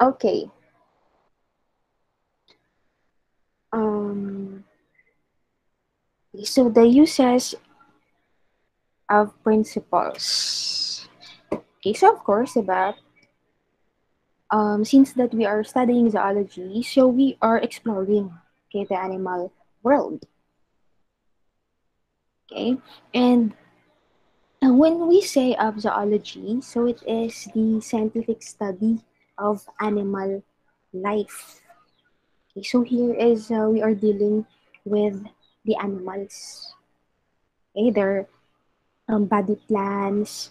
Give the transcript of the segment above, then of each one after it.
Okay. Um, so the uses of principles. Okay, so of course, about um, since that we are studying zoology, so we are exploring okay, the animal world. Okay, and when we say of zoology, so it is the scientific study of animal life. Okay, so here is uh, we are dealing with the animals. Okay, their um, body plans,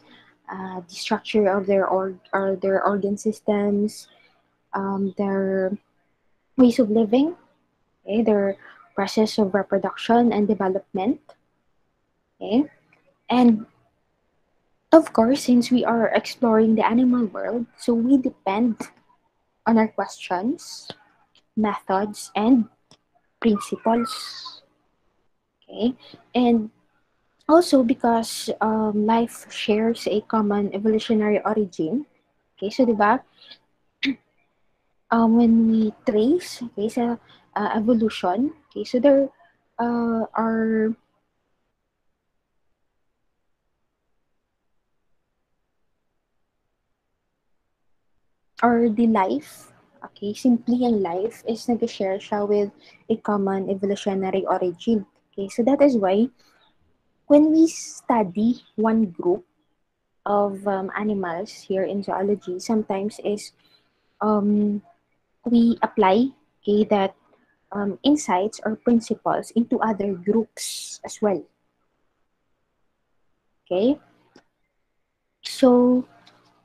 uh, the structure of their or, or their organ systems, um, their ways of living, okay, their process of reproduction and development. Okay, and of course, since we are exploring the animal world, so we depend on our questions, methods, and principles. Okay, and also because um, life shares a common evolutionary origin. Okay, so diba, um, when we trace okay, sa uh, evolution, okay, so there uh, are or the life, okay, simply ang life is nag-share siya with a common evolutionary origin. Okay, so that is why when we study one group of um, animals here in zoology, sometimes is um, we apply okay, that um, insights or principles into other groups as well. Okay, so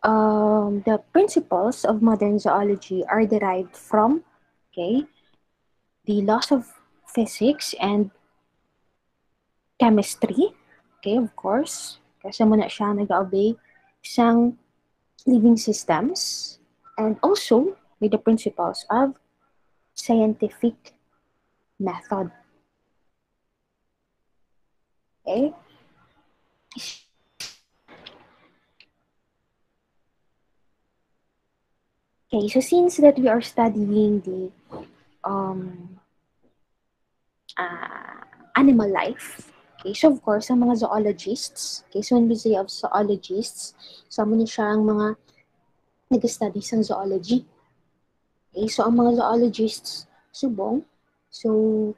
um, the principles of modern zoology are derived from okay, the laws of physics and chemistry. Okay, of course. Kasi muna siya nag-obey isang living systems and also with the principles of scientific method. Okay? Okay, so since that we are studying the um, uh, animal life, okay, so of course, ang mga zoologists, okay, so when we say of zoologists, so mo siya ang mga nag-study sa zoology. Okay, so ang mga zoologists, subong, so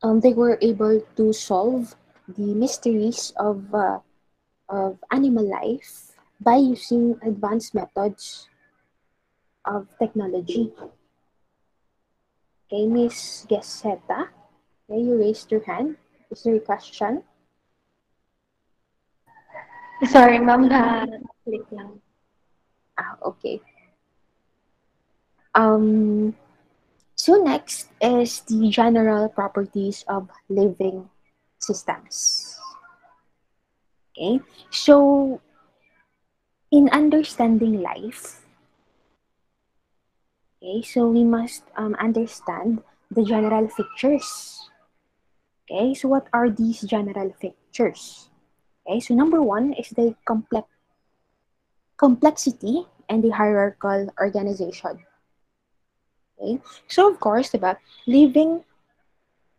um, they were able to solve the mysteries of uh, of animal life by using advanced methods of technology. Okay, Miss Geseta, okay, you raised your hand. Is there a question? Sorry, ma'am, na-click lang. Ah, okay. Um, so next is the general properties of living systems. Okay, so in understanding life, Okay, so we must um, understand the general features. Okay, so what are these general features? Okay, so number one is the complex complexity and the hierarchical organization. Okay, so of course, diba, living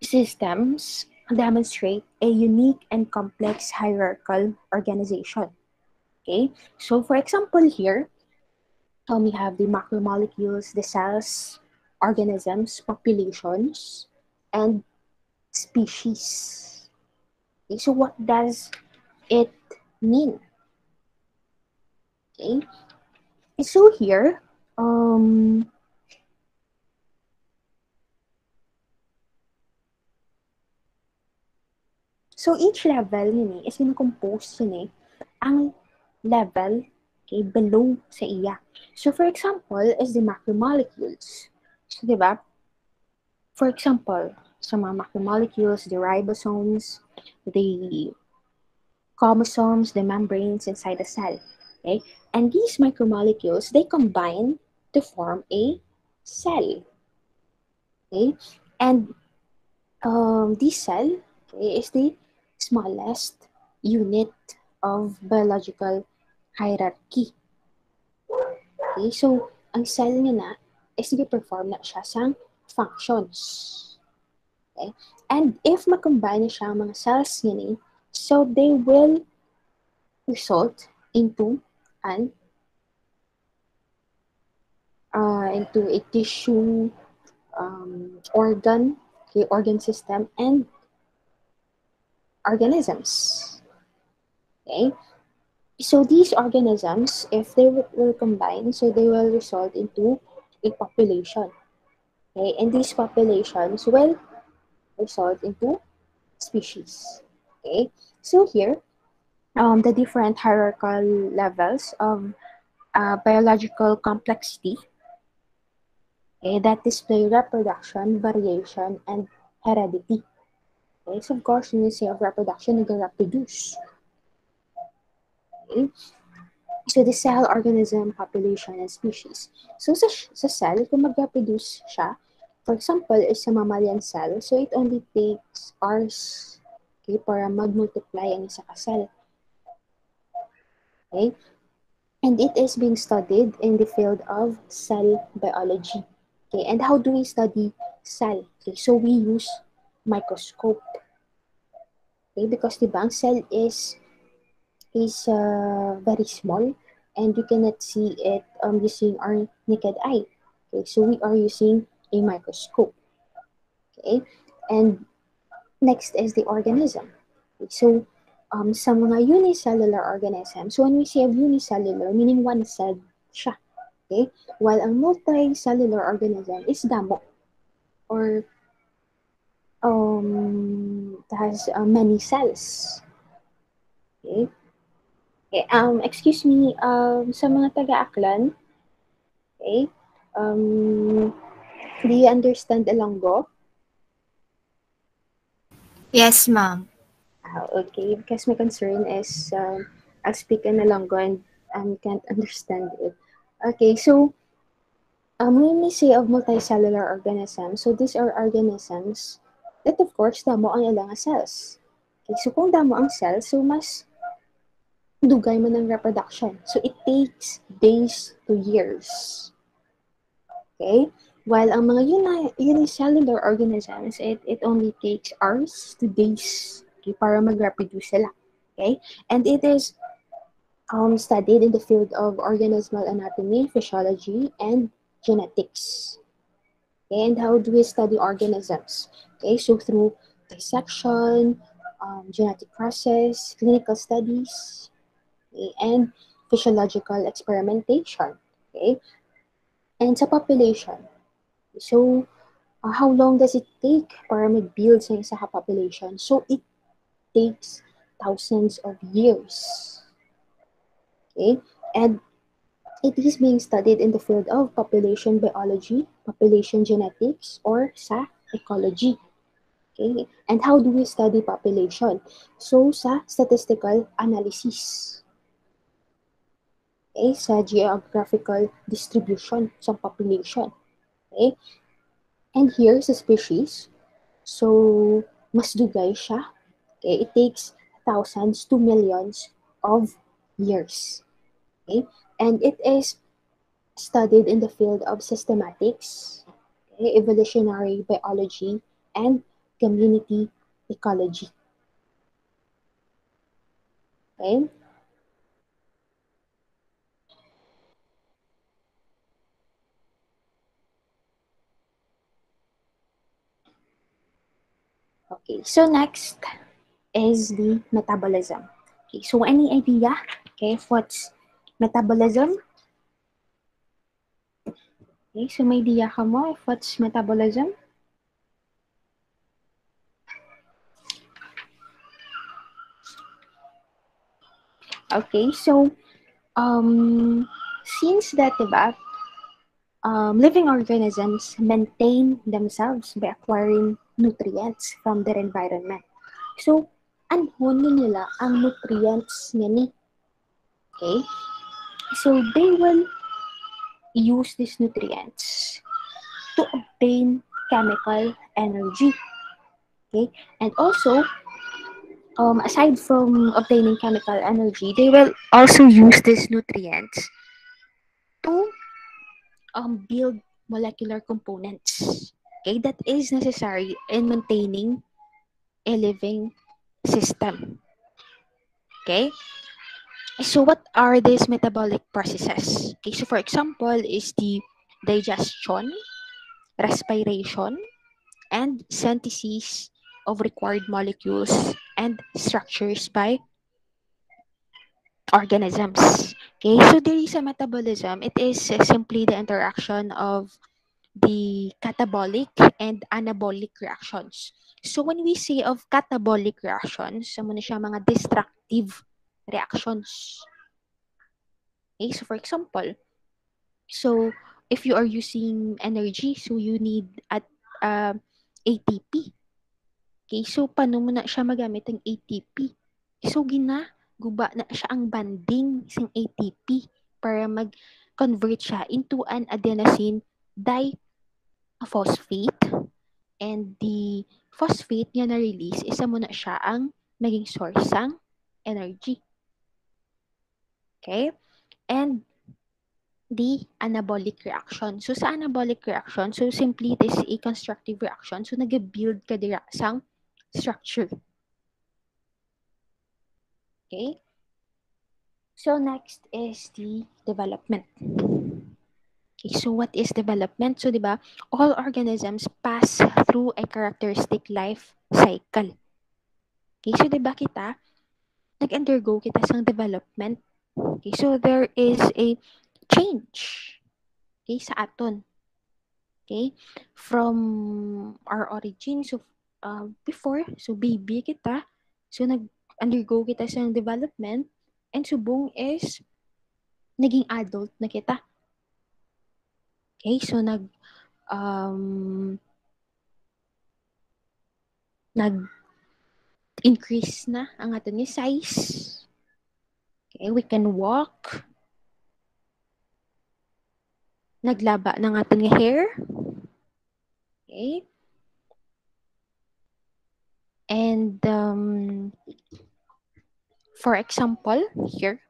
systems demonstrate a unique and complex hierarchical organization. Okay, so for example here, um, we have the macromolecules, the cells, organisms, populations, and species. Okay, so what does it mean? Okay, so here, um, so each level yun eh, is composed yun eh, ang level okay, below sa iya. So, for example, is the macromolecules. So, di ba? For example, sa mga macromolecules, the ribosomes, the chromosomes, the membranes inside the cell. Okay? And these macromolecules, they combine to form a cell. Okay? And um, this cell okay, is the smallest unit of biological hierarchy. Okay, so ang cell nga na is gi-perform na siya sang functions. Okay? And if makombine siya ang mga cells nga ni, so they will result into an uh, into a tissue um, organ, okay, organ system, and organisms. Okay, so these organisms, if they will combine, so they will result into a population. Okay, and these populations will result into species. Okay, so here, um, the different hierarchical levels of uh, biological complexity okay, that display reproduction, variation, and heredity. Okay, so of course, when you say of reproduction, you can reproduce. Okay. So the cell, organism, population, and species. So sa, sa cell, kung mag-reproduce siya, for example, is a mammalian cell, so it only takes hours okay, para mag-multiply ang isa ka cell. Okay? And it is being studied in the field of cell biology. Okay, and how do we study cell? Okay, so we use microscope. Okay, because the bank cell is is uh, very small and you cannot see it um, using our naked eye. Okay, so we are using a microscope. Okay, and next is the organism. Okay, so um, sa mga unicellular organisms, so when we say unicellular, meaning one cell siya. Okay, while ang multicellular organism is damo or um, has uh, many cells. Okay. Okay, um, excuse me, um, sa mga taga-aklan, okay, um, do you understand Ilonggo? Yes, ma'am. Ah, okay, because my concern is um, I'll speak in Ilonggo and um, can't understand it. Okay, so um, when we say of multicellular organisms, so these are organisms that of course damo ang ilang cells. Okay, so kung damo ang cells, so mas dugay man ang reproduction. So it takes days to years. Okay? While ang mga uni unicellular organisms, it, it only takes hours to days okay, para mag-reproduce sila. Okay? And it is um, studied in the field of organismal anatomy, physiology, and genetics. Okay, and how do we study organisms? Okay, so through dissection, um, genetic process, clinical studies, and physiological experimentation. Okay, and sa population. So, uh, how long does it take para mag-build sa isa ka population? So, it takes thousands of years. Okay, and it is being studied in the field of population biology, population genetics, or sa ecology. Okay, and how do we study population? So, sa statistical analysis. Sa geographical distribution sa population. Okay, and here sa species, so mas dugay siya. Okay, it takes thousands to millions of years. Okay, and it is studied in the field of systematics, okay, evolutionary biology, and community ecology. Okay. Okay, so next is the metabolism. Okay, so any idea, okay, what's metabolism? Okay, so may idea ka mo if what's metabolism? Okay, so um, since that, diba, um, living organisms maintain themselves by acquiring nutrients from their environment. So, anhon nila ang nutrients nga ni. Okay? So, they will use these nutrients to obtain chemical energy. Okay? And also, um, aside from obtaining chemical energy, they will also use these nutrients to um, build molecular components. Okay, that is necessary in maintaining a living system. Okay, so what are these metabolic processes? Okay, so for example, is the digestion, respiration, and synthesis of required molecules and structures by organisms. Okay, so there is a metabolism. It is simply the interaction of the catabolic and anabolic reactions. So when we say of catabolic reactions, sa muna siya mga destructive reactions. Okay, so for example, so if you are using energy, so you need at uh, ATP. Okay, so paano mo na siya magamit ang ATP? So gina, guba na siya ang banding ng ATP para mag-convert siya into an adenosine diphosphate and the phosphate niya na-release, isa mo na siya ang naging source ng energy. Okay? And the anabolic reaction. So, sa anabolic reaction, so simply it is a constructive reaction. So, nag-build ka dira sang structure. Okay? So, next is the development. Okay, so what is development? So, di ba, all organisms pass through a characteristic life cycle. Okay, so di ba kita, nag-undergo kita sang development. Okay, so there is a change. Okay, sa aton. Okay, from our origin, so uh, before, so baby kita, so nag-undergo kita sang development, and subong is naging adult na kita. Okay, so nag um, nag increase na ang aton ni size. Okay, we can walk. Naglaba ng aton nga hair. Okay. And um, for example, here,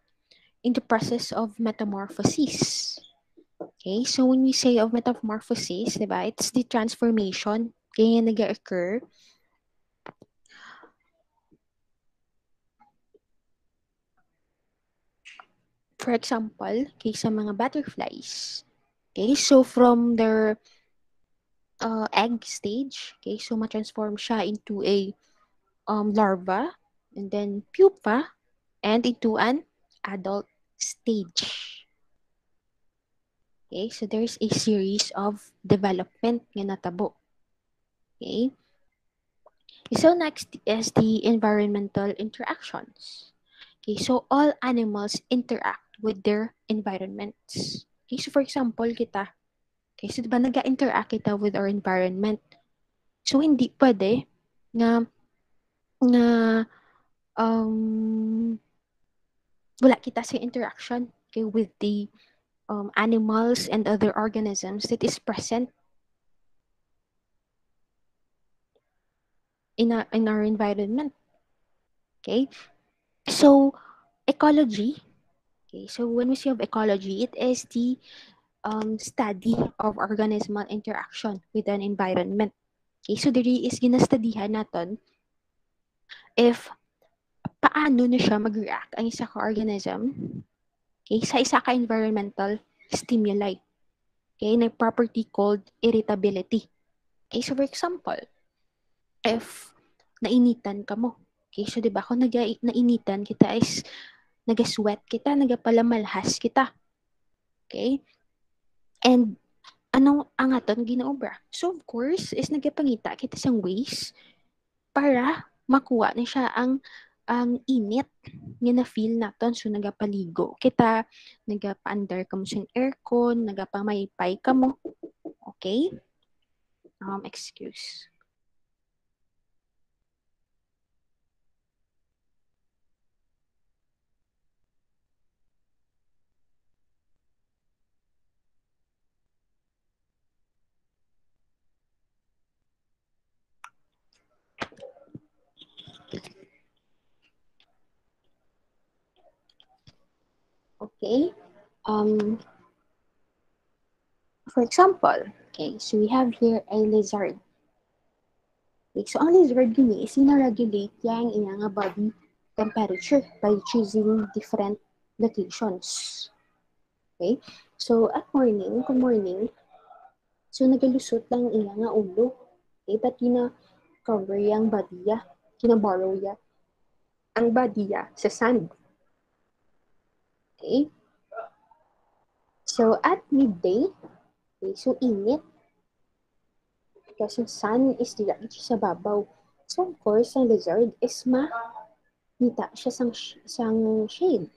in the process of metamorphosis. Okay, so when we say of metamorphosis, diba, it's the transformation kaya nag-occur For example, okay, sa mga butterflies. Okay, so from their uh, egg stage, okay, so ma-transform siya into a um, larva, and then pupa, and into an adult stage. Okay, so there's a series of development nga natabo. Okay. So next is the environmental interactions. Okay, so all animals interact with their environments. Okay, so for example, kita, okay, so diba nag-interact kita with our environment. So hindi pwede na na um, wala kita sa interaction okay, with the um, animals and other organisms that is present in our, in our environment. Okay, so ecology. Okay, so when we say of ecology, it is the um, study of organismal interaction with an environment. Okay, so diri is ginastudihan naton if paano na siya mag-react ang isa ka organism okay, sa isa ka environmental stimuli. Okay, na property called irritability. Okay, so for example, if nainitan ka mo, okay, so di ba kung nag nainitan kita is naga-sweat kita, nagapalamalhas kita. Okay? And anong ang aton ginaobra? So of course, is nagapangita kita sang ways para makuha na siya ang ang init nga na feel naton so nagapaligo kita nagapa-under ka mo sa aircon nagapamaypay ka mo. Okay? Um excuse Okay. Um, for example, okay, so we have here a lizard. Okay, so ang lizard gini is regulate yang iyang nga body temperature by choosing different locations. Okay? So, at morning, kung morning, so nagalusot lang iyang nga ulo. Okay? But kina-cover yung body ya, kina-borrow ya, ang body ya sa sand. Okay? So, at midday, okay, so init. Because yung sun is directly sa babaw. So, of course, ang lizard is ma kita siya sang, sang shade.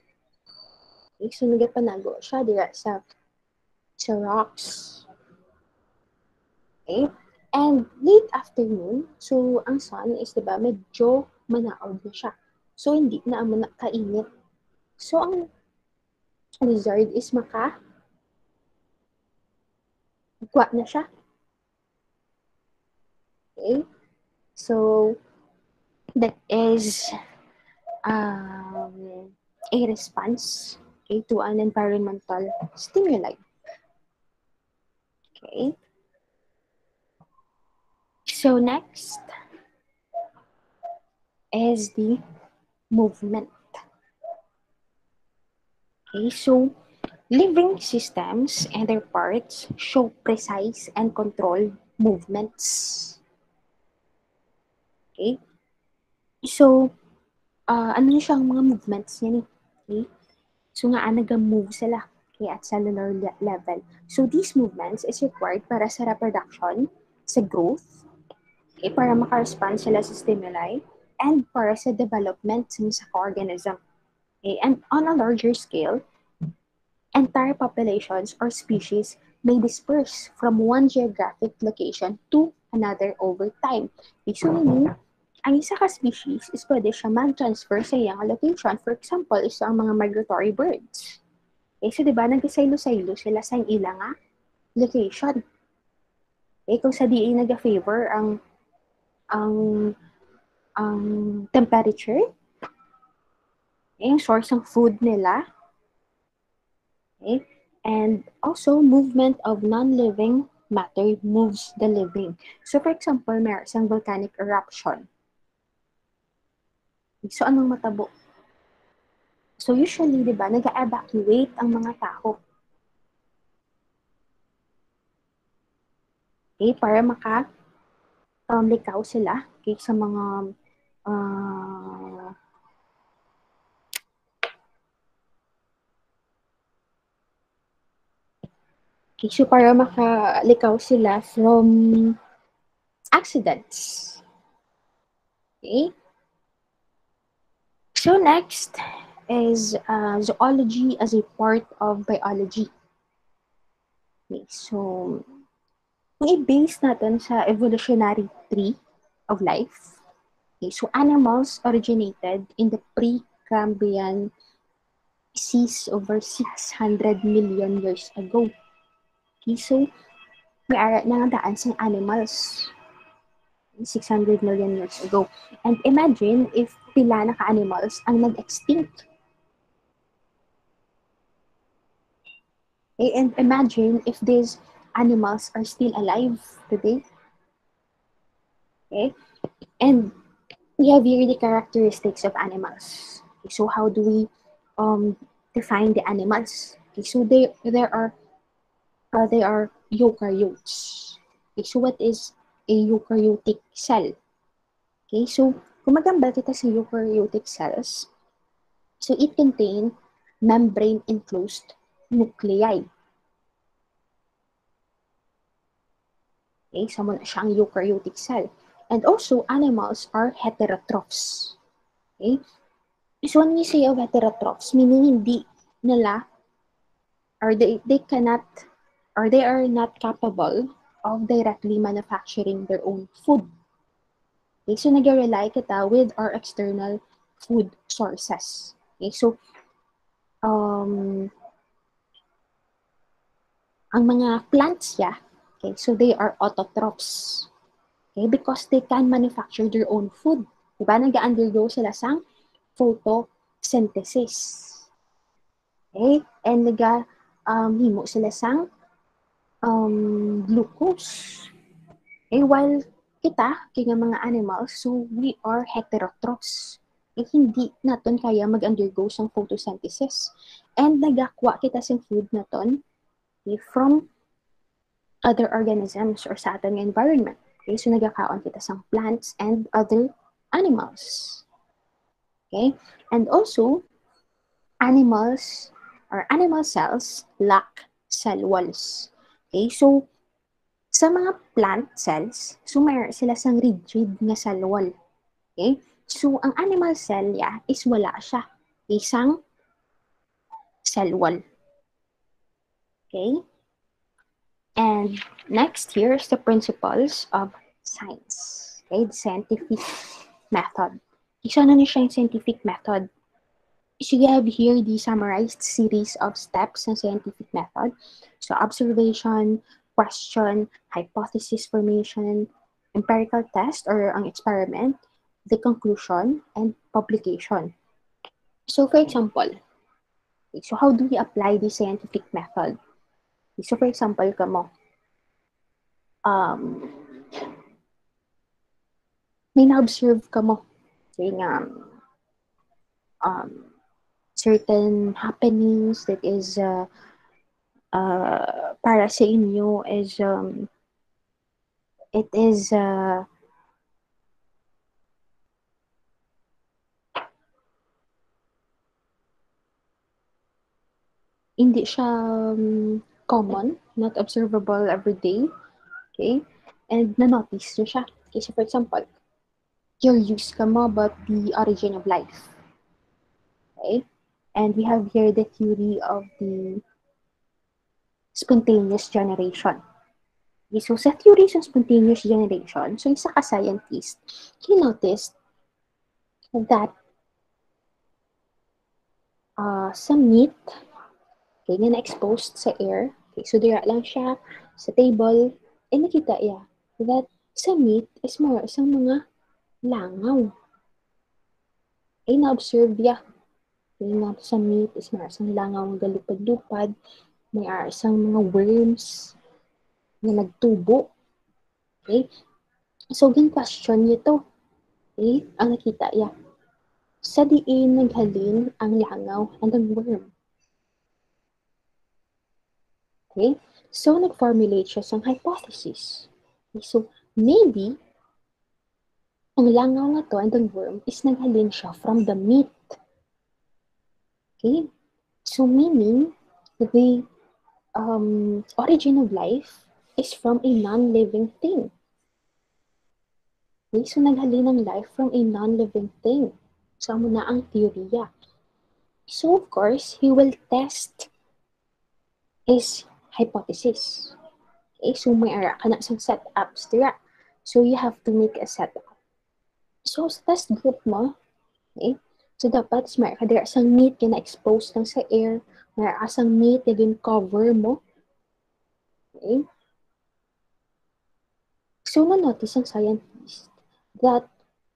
Okay, so nagapanago siya dira sa sa rocks. Okay? And late afternoon, so ang sun is, di ba, medyo manaog na siya. So, hindi na mo kainit. So, ang lizard is maka Kwa na siya. Okay? So, that is um, a response okay, to an environmental stimuli. Okay. So next is the movement. Okay, so living systems and their parts show precise and controlled movements. Okay? So, uh, ano siyang mga movements niya ni? Okay? So nga, nag-move sila okay, at cellular le- level. So these movements is required para sa reproduction, sa growth, okay, para makarespond sila sa stimuli, and para sa development sa organism. Okay? And on a larger scale, entire populations or species may disperse from one geographic location to another over time. Okay, so meaning, ang isa ka species is pwede siya mag-transfer sa iyang location. For example, isa ang mga migratory birds. Okay, so diba, nag-silo-silo sila sa ilang nga location. Okay, kung sa di nag-favor ang ang ang temperature, okay, source ng food nila, okay, and also movement of non-living matter moves the living. So for example, may isang volcanic eruption. So, anong matabo? So, usually, di ba, nag-evacuate ang mga tao. Okay, para maka um, likaw sila okay, sa mga uh, okay, so para makalikaw sila from accidents. Okay? So next is uh, zoology as a part of biology. Okay, so kung i-base natin sa evolutionary tree of life, okay, so animals originated in the pre-Cambrian seas over 600 million years ago. So may ara na daan sa animals 600 million years ago. And imagine if pila na ka-animals ang nag-extinct. Okay, and imagine if these animals are still alive today. Okay, and we have here the characteristics of animals. Okay, so how do we um, define the animals? Okay, so they there are uh, they are eukaryotes. Okay, so what is a eukaryotic cell? Okay, so kung kita sa eukaryotic cells, so it contain membrane-enclosed nuclei. Okay, so muna siyang eukaryotic cell. And also, animals are heterotrophs. Okay? So when we say of heterotrophs, meaning hindi nila or they, they cannot or they are not capable of directly manufacturing their own food. Okay, so nag-rely kita with our external food sources. Okay, so um, ang mga plants ya, okay, so they are autotrophs. Okay, because they can manufacture their own food. Diba? Nag-undergo sila sang photosynthesis. Okay? And nag um, himo sila sang um, glucose. Okay, while kita, kaya mga animals, so we are heterotrophs. Eh, hindi naton kaya mag-undergo sa photosynthesis. And nagakwa kita sa food naton okay, from other organisms or sa ating environment. Okay, so nagakaon kita sa plants and other animals. Okay, and also, animals or animal cells lack cell walls. Okay, so sa mga plant cells, so mayroon sila sang rigid nga cell wall. Okay? So, ang animal cell ya is wala siya. Isang cell wall. Okay? And next, here's the principles of science. Okay? The scientific method. Isa na ni siya yung scientific method. So you have here the summarized series of steps ng scientific method. So observation, question, hypothesis formation, empirical test or ang experiment, the conclusion, and publication. So for example, so how do we apply the scientific method? So for example, kamo, um, may na-observe ka mo, say nga, um, certain happenings that is uh, uh, para sa inyo is um, it is uh, hindi siya um, common, not observable every day. Okay? And na-notice nyo siya. Okay, so for example, curious ka mo about the origin of life. Okay? And we have here the theory of the spontaneous generation. Okay, so sa theory of spontaneous generation, so isa ka scientist, he noticed that uh, sa meat, okay, nga na-exposed sa air, okay, so dira lang siya sa table, eh nakita iya that sa meat is more isang mga langaw. Ay na-observe ya. Okay, na sa meat is more isang langaw nga galupad-lupad, may are isang mga worms na nagtubo. Okay? So, gin question niyo to. Okay? Ang nakita ya. Sa diin naghalin ang langaw and ang worm. Okay? So, nag-formulate siya ng hypothesis. Okay? So, maybe, ang langaw nga to and ang worm is naghalin siya from the meat. Okay? So, meaning, the um, origin of life is from a non-living thing. Okay, so naghalin ng life from a non-living thing. So, amo na ang teorya. So, of course, he will test his hypothesis. Okay, so may ara ka na isang setups dira. So, you have to make a setup. So, sa test group mo, okay, so dapat may ka dira isang meat na exposed lang sa air na asang meat na din cover mo. Okay? So, na-notice ang scientist that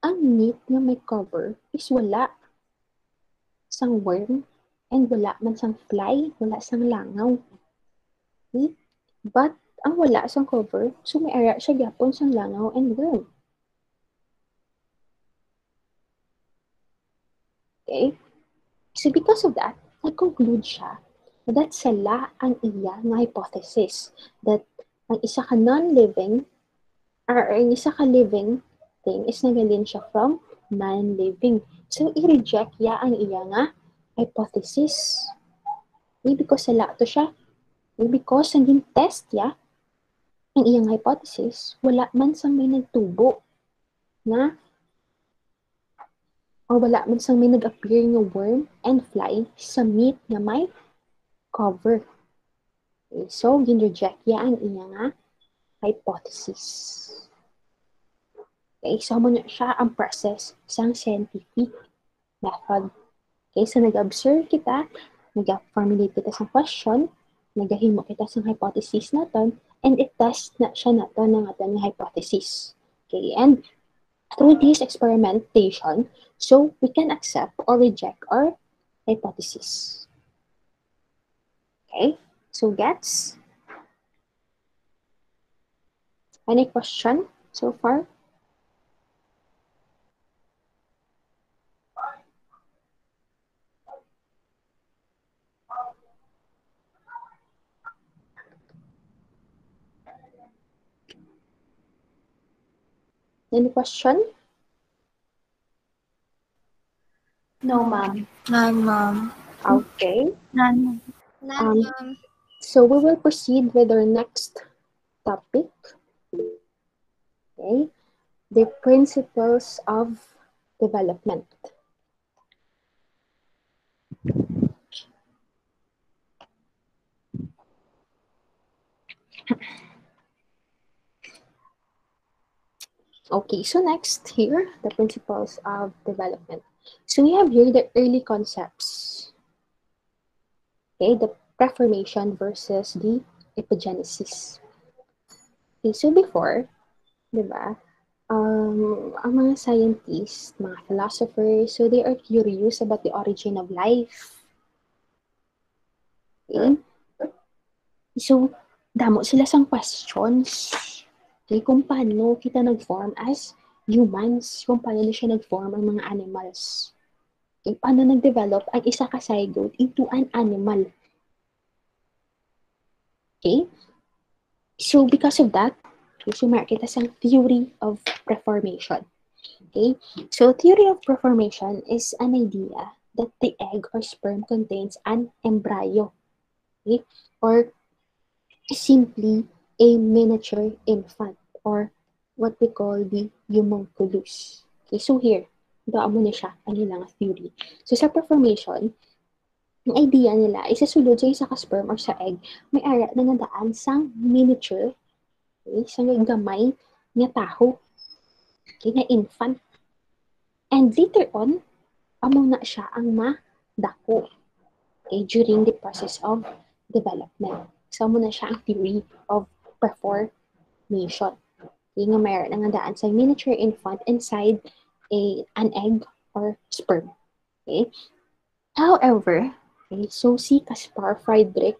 ang meat na may cover is wala sang worm and wala man sang fly, wala sang langaw. Okay? But, ang wala sang cover, so may ara siya gyapon sang langaw and worm. Okay? So, because of that, nag-conclude siya na that sala ang iya nga hypothesis that ang isa ka non-living or ang isa ka living thing is nagalin siya from non-living. So, i-reject ya ang iya nga hypothesis. Maybe because sala to siya. Maybe because naging test ya ang iyang hypothesis, wala man sa may nagtubo na o wala man sang may nag-appear nga worm and fly sa meat na may cover. Okay, so, gin-reject ya ang iya nga hypothesis. Okay, so mo siya ang process sang scientific method. Okay, so nag-observe kita, nag-formulate kita sa question, nagahimo kita sa hypothesis naton, and it-test na siya naton ng aton hypothesis. Okay, and Through this experimentation, so we can accept or reject our hypothesis. Okay, so gets? Any question so far? Any question? No, ma'am. None, ma'am. Okay. None. None, Um, ma'am. So we will proceed with our next topic. Okay. The principles of development. Okay, so next here, the principles of development. So we have here the early concepts. Okay, the preformation versus the epigenesis. Okay, so before, di ba, um, ang mga scientists, mga philosophers, so they are curious about the origin of life. Okay? So, damo sila sang questions. Okay, kung paano kita nag-form as humans, kung paano siya nag-form ang mga animals. Okay, paano nag-develop ang isa ka zygote into an animal. Okay? So, because of that, meron kita sang theory of preformation. Okay? So, theory of preformation is an idea that the egg or sperm contains an embryo. Okay? Or simply a miniature infant or what we call the homunculus. Okay, so here, doon mo na siya ang ilang theory. So, sa preformation, ang idea nila ay sa sa sperm or sa egg, may ara na nadaan sang miniature, okay, sang gamay nga taho, okay, nga infant. And later on, amo na siya ang madako okay, during the process of development. So, amo na siya ang theory of preformation. Okay, nga mayroon na nga daan sa miniature infant inside a, an egg or sperm. Okay? However, Okay, so si Caspar Friedrich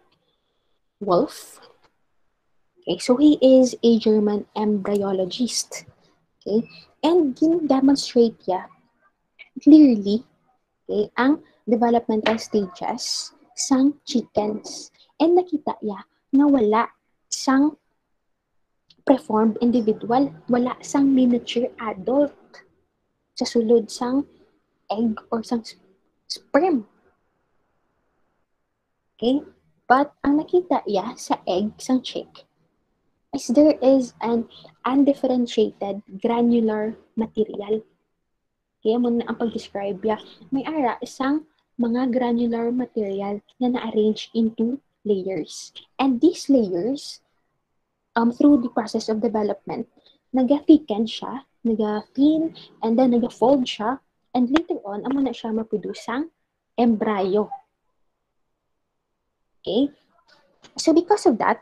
Wolf, okay, so he is a German embryologist. Okay, and gin-demonstrate niya clearly okay, ang developmental stages sang chickens. And nakita niya na wala sang preformed individual, wala sang miniature adult sa sulod sang egg or sang sperm. Okay? But ang nakita niya sa egg, sang chick, is there is an undifferentiated granular material. Kaya mo na ang pag-describe niya, may ara isang mga granular material na na-arrange into layers. And these layers, um, through the process of development, nag-thicken siya, nag-thin, and then nag-fold siya, and later on, amo na siya maproduce ang embryo. Okay? So because of that,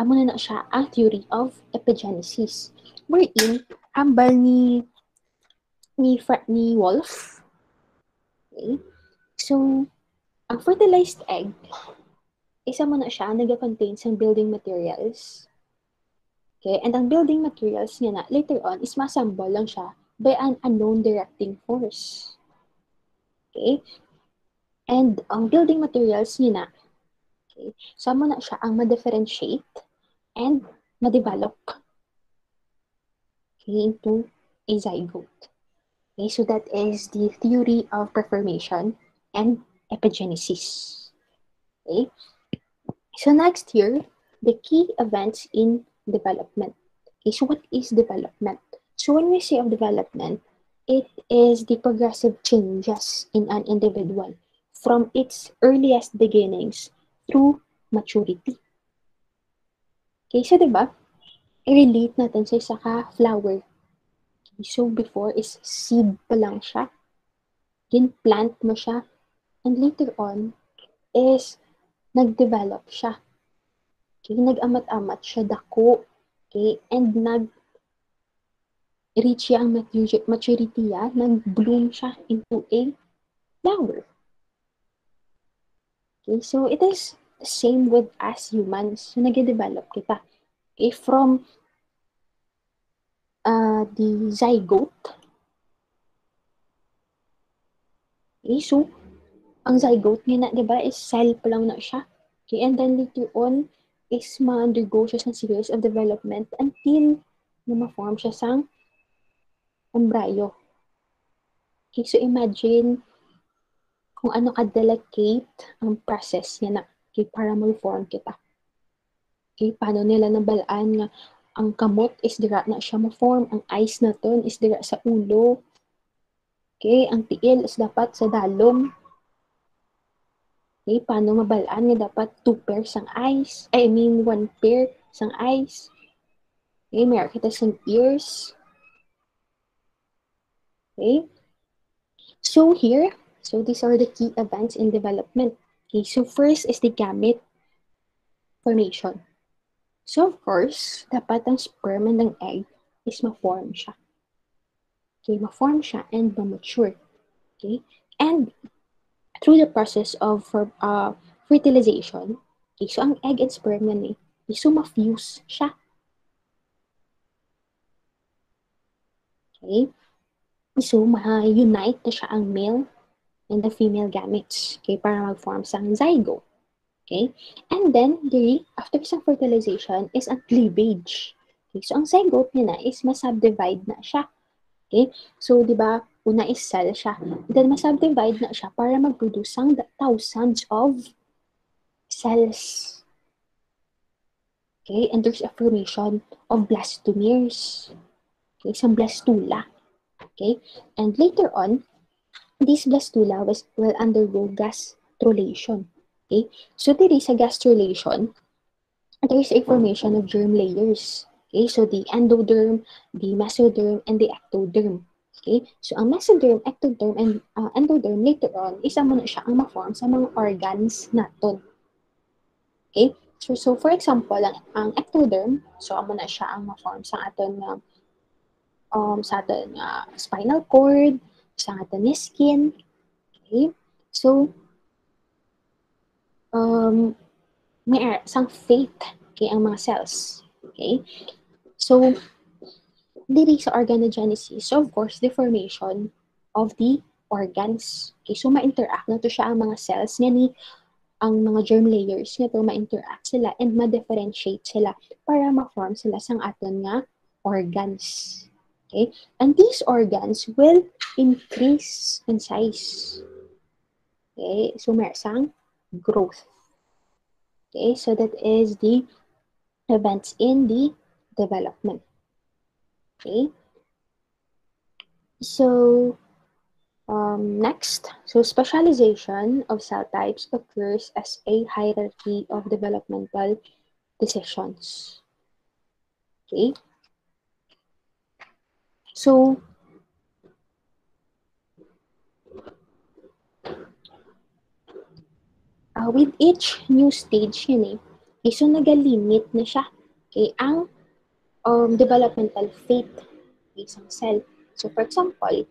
amo na na siya ang theory of epigenesis. Wherein, hambal ni ni, ni Wolf. Okay? So, ang fertilized egg, isa mo na siya, nag-contain sa building materials. Okay? And ang building materials niya na, later on, is masambol lang siya by an unknown directing force. Okay? And ang building materials niya na, Okay? So, mo na siya ang ma-differentiate and ma-develop okay, into a zygote. Okay, so that is the theory of preformation and epigenesis. Okay? So next here, the key events in development. So what is development? So when we say of development, it is the progressive changes in an individual from its earliest beginnings through maturity. Okay, so diba, i-relate natin sa isa ka flower. Okay, so before is seed pa lang siya. Then plant mo siya. And later on is nag-develop siya. Okay, nag-amat-amat siya dako. Okay, and nag reach siya ang matur- maturity ya, nag-bloom siya into a flower. Okay, so it is the same with us humans. So, nag-develop kita. Okay, from uh, the zygote. Okay, so, ang zygote nga na, di ba, is cell pa lang na siya. Okay, and then later on, is ma-undergo siya sa series of development until na ma-form siya sa embryo. Okay, so imagine kung ano ka-delicate ang process niya na okay, para ma-form kita. Okay, paano nila nabalaan nga ang kamot is dira na siya ma-form, ang eyes na ton is dira sa ulo. Okay, ang tiil is dapat sa dalom. Okay, paano mabalaan nga dapat two pairs ang eyes? I mean, one pair sang eyes. Okay, meron kita sang ears. Okay. So here, so these are the key events in development. Okay, so first is the gamete formation. So of course, dapat ang sperm and ang egg is ma-form siya. Okay, ma-form siya and ma-mature. Okay? And through the process of uh, fertilization, okay, so ang egg and sperm yan eh, so ma-fuse siya. Okay? So, ma-unite na siya ang male and the female gametes. Okay? Para mag-form sa zygote. Okay? And then, the, after sa fertilization is ang cleavage. Okay? So, ang zygote niya na is ma-subdivide na siya. Okay? So, di ba, una is cell siya. Then, ma-subdivide na siya para mag-produce ang thousands of cells. Okay? And there's a formation of blastomeres. Okay? Isang blastula. Okay? And later on, this blastula was, will undergo gastrulation. Okay? So, there is a gastrulation. There is a formation of germ layers. Okay? So, the endoderm, the mesoderm, and the ectoderm. Okay? So, ang mesoderm, ectoderm, and uh, endoderm later on, isa mo na siya ang ma-form sa mga organs naton. Okay? So, so for example, ang, ang ectoderm, so amo na siya ang ma-form sa aton na um, sa aton uh, spinal cord, sa aton skin. Okay? So, um, may sang fate kay ang mga cells. Okay? So, diri sa organogenesis, so of course, the formation of the organs. Okay, so ma-interact na to siya ang mga cells nga ni ang mga germ layers nga to ma-interact sila and ma-differentiate sila para ma-form sila sang aton nga organs. Okay? And these organs will increase in size. Okay? So, meron sang growth. Okay, so that is the events in the development. Okay, so um, next, so specialization of cell types occurs as a hierarchy of developmental decisions. Okay, so uh, with each new stage yun eh, okay, so nagalimit na siya. Okay, ang um, developmental ng isang cell. So, for example,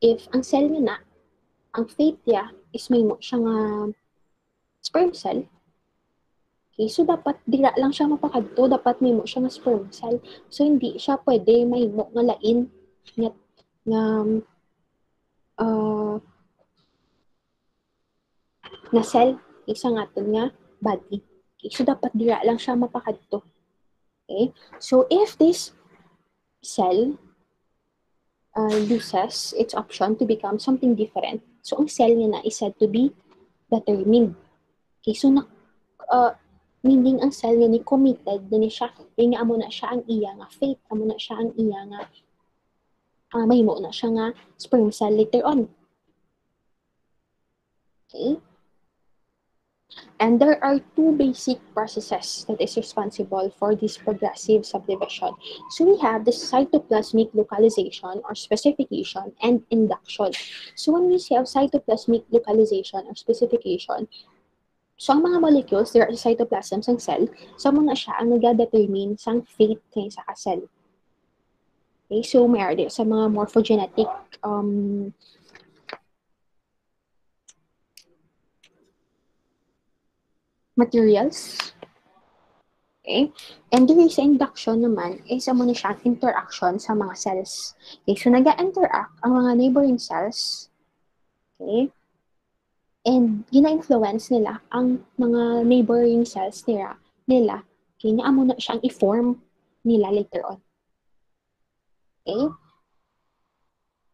if ang cell niya na, ang fate niya is may mo siyang uh, sperm cell, okay, so dapat dira lang siya mapakadto, dapat may mo siya nga sperm cell. So, hindi siya pwede may mo nga lain nga, nga uh, na cell isang aton nga body. Okay, so dapat dira lang siya mapakadto. Okay? So if this cell uh, loses its option to become something different, so ang cell niya na is said to be determined. Okay, so na, uh, meaning ang cell niya ni committed na ni siya, kaya nga amo na siya ang iya nga fate, amo na siya ang iya nga uh, mahimo na siya nga sperm cell later on. Okay? And there are two basic processes that is responsible for this progressive subdivision. So we have the cytoplasmic localization or specification and induction. So when we say of cytoplasmic localization or specification, so ang mga molecules, there are cytoplasm sang cell, so muna siya ang nag-determine sang fate kay sa cell. Okay, so mayroon sa mga morphogenetic um, materials. Okay? And diri sa induction naman is amo na siyang interaction sa mga cells. Okay, so nag-interact ang mga neighboring cells. Okay? And gina-influence nila ang mga neighboring cells nila, nila okay, na amo na siyang i-form nila later on. Okay?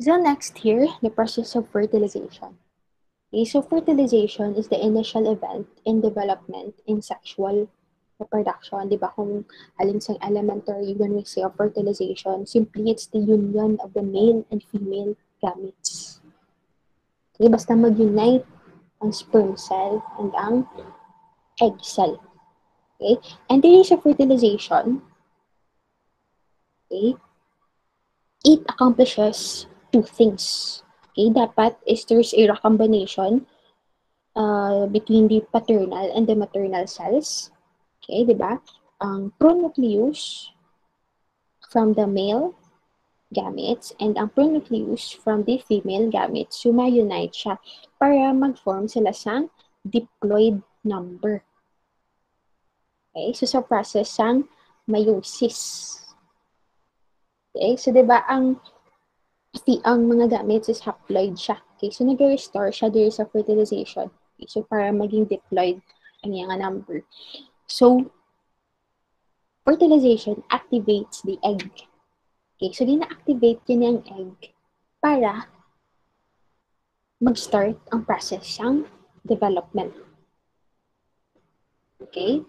So next here, the process of fertilization. Okay, so fertilization is the initial event in development in sexual reproduction. Di ba kung alin sa elementary when we say fertilization, simply it's the union of the male and female gametes. Okay, basta mag-unite ang sperm cell and ang egg cell. Okay? And there is fertilization. Okay? It accomplishes two things. Okay, dapat is there's a recombination uh, between the paternal and the maternal cells. Okay, di ba? Ang pronucleus from the male gametes and ang pronucleus from the female gametes sumayunite siya para mag-form sila sa diploid number. Okay, so sa process sang meiosis. Okay, so 'di ba ang Kasi ang mga gamit is haploid siya. Okay, so nag-restore siya there sa fertilization. Okay, so para maging diploid ang iyang number. So, fertilization activates the egg. Okay, so dina-activate yun yung egg para mag-start ang process ng development. Okay?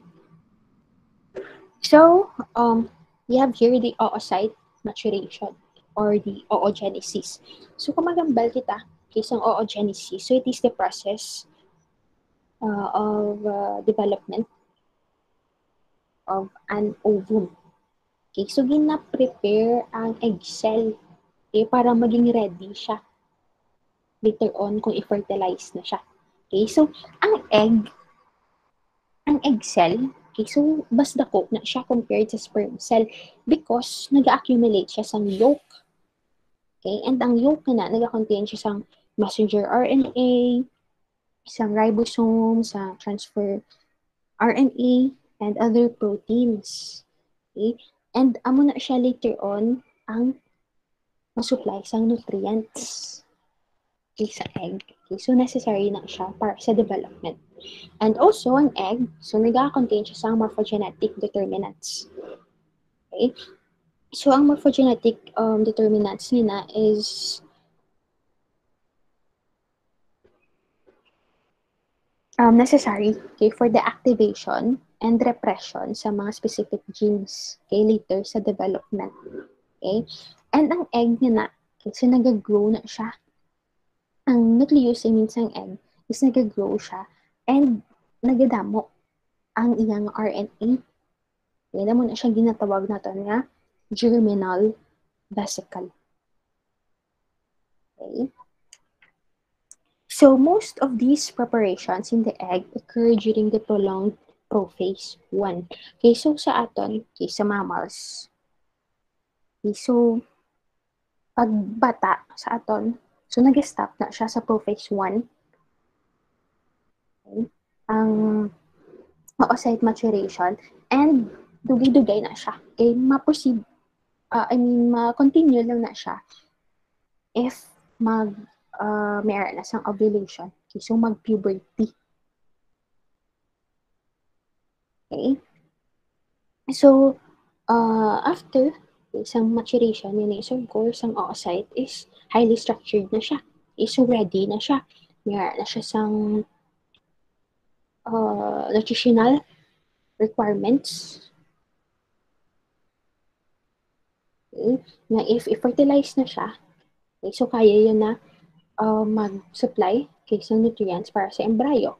So, um, we have here the oocyte maturation or the oogenesis. So, kung magambal kita, case oogenesis, so it is the process uh, of uh, development of an ovum. Okay, so gina-prepare ang egg cell okay, para maging ready siya later on kung i-fertilize na siya. Okay, so ang egg, ang egg cell, okay, so mas dako na siya compared sa sperm cell because nag-accumulate siya sa yolk Okay? And ang yolk na nag-contain siya sa messenger RNA, isang ribosome, sa transfer RNA, and other proteins. Okay? And amo na siya later on ang masupply sa nutrients okay, sa egg. Okay, so necessary na siya para sa development. And also, ang egg, so nag-contain siya sa morphogenetic determinants. Okay? So, ang morphogenetic um, determinants nila is um, necessary okay, for the activation and repression sa mga specific genes okay, later sa development. Okay? And ang egg niya na, okay, so nag-grow na siya. Ang nucleus, mean, ang egg, is nag-grow siya and nagadamo ang iyang RNA. Okay, na mo na siya ginatawag natin nga germinal vesicle. Okay. So most of these preparations in the egg occur during the prolonged prophase 1. Okay, so sa aton, okay, sa mammals. Okay, so pag bata sa aton, so nag-stop na siya sa prophase 1. Ang oocyte maturation and dugay-dugay na siya. Okay, ma-proceed uh, I mean, ma-continue lang na siya if mag, uh, mayroon na siyang ovulation. Okay, so mag-puberty. Okay? So, uh, after isang maturation, yun isang course, ang oocyte is highly structured na siya. So ready na siya. Mayroon na siya sang uh, nutritional requirements Okay? Na if i-fertilize na siya, okay, so kaya yun na uh, mag-supply okay, sa nutrients para sa embryo.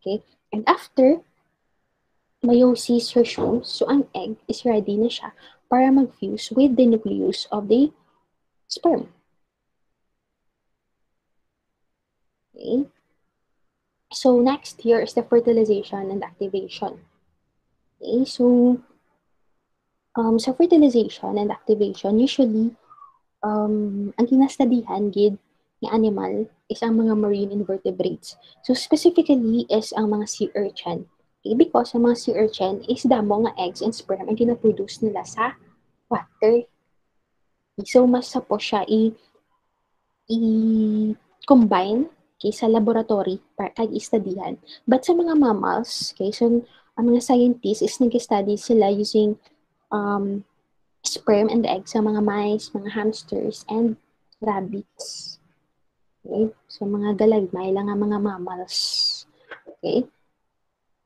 Okay? And after meiosis resumes, so ang egg is ready na siya para mag-fuse with the nucleus of the sperm. Okay? So next here is the fertilization and activation. Okay, so um, sa fertilization and activation, usually, um, ang kinastadihan gid ng animal is ang mga marine invertebrates. So specifically is ang mga sea urchin. Okay, because sa mga sea urchin is damo nga eggs and sperm ang ginaproduce nila sa water. Okay, so mas sa po siya i i-combine okay, sa laboratory para kag istadihan. But sa mga mammals, okay, so ang mga scientists is nag-study sila using um, sperm and eggs sa mga mice, mga hamsters, and rabbits. Okay? So, mga galagmay lang ang mga mammals. Okay?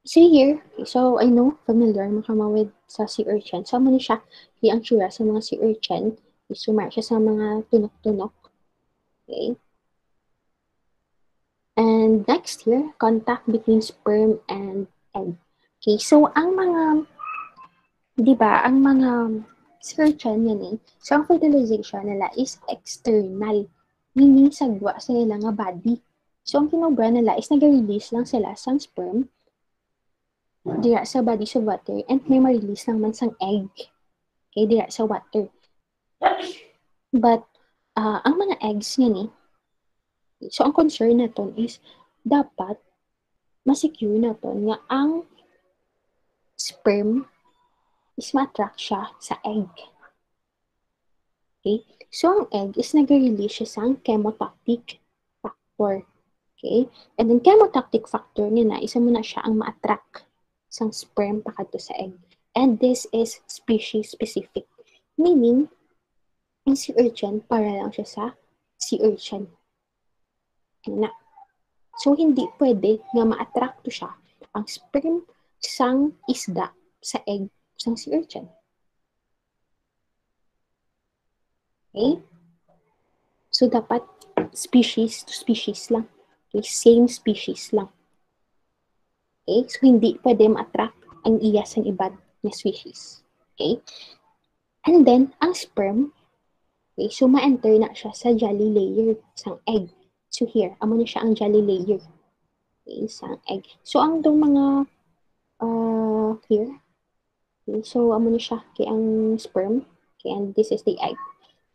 See here, okay, so I know, familiar mo kama with sa sea urchin. So, ano siya, okay, ang tsura sa mga sea urchin, is sumar siya sa mga tunok-tunok. Okay? And next here, contact between sperm and egg. Okay, so ang mga, di ba, ang mga searchan yan eh. So, ang fertilization nila is external. Meaning, sagwa sa nila nga body. So, ang kinobra nila is nag-release lang sila sang sperm dira sa body sa water and may ma-release lang man sang egg. Okay, dira sa water. But, uh, ang mga eggs nga ni, so ang concern naton is dapat ma-secure naton nga ang sperm is ma-attract siya sa egg. Okay? So, ang egg is nag-release siya sa chemotactic factor. Okay? And then, chemotactic factor niya na, isa mo na siya ang ma-attract sa sperm pakadto sa egg. And this is species specific. Meaning, ang sea urchin, para lang siya sa sea urchin. Na. So, hindi pwede nga ma-attract siya ang sperm sang isda sa egg sang sea urchin. Okay? So, dapat species to species lang. Okay? Same species lang. Okay? So, hindi pwede ma-attract ang iya sang ibad na species. Okay? And then, ang sperm, okay, so ma-enter na siya sa jelly layer sang egg. So, here, amo na siya ang jelly layer. Okay, sang egg. So, ang dong mga uh, here. Okay, so, amo na siya kay ang sperm. Okay, and this is the egg.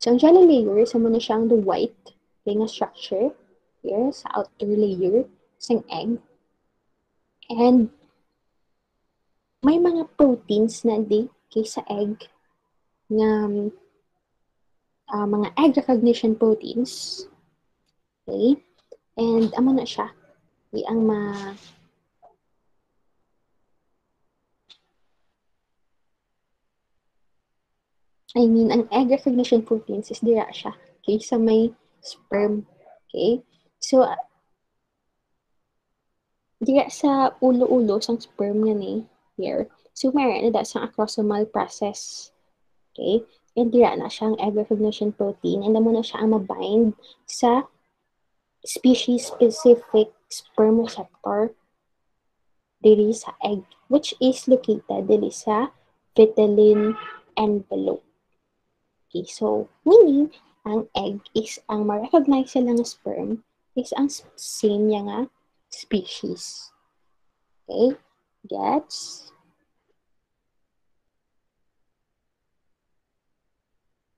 So, ang jelly layer, sa mo na siya ang the white okay, nga structure here sa outer layer sa egg. And may mga proteins na di kay sa egg nga uh, mga egg recognition proteins. Okay? And amo na siya. Di ang ma I mean, ang egg recognition proteins is dira siya. Okay? Sa may sperm. Okay? So, dira sa ulo-ulo sang sperm nga ni here. So, meron na sa acrosomal process. Okay? And dira na siyang egg recognition protein. And mo na siya ang mabind sa species-specific sperm receptor diri sa egg, which is located diri sa vitelline envelope. Okay, so, meaning, ang egg is, ang ma-recognize sila ng sperm is ang same niya nga species. Okay? Gets?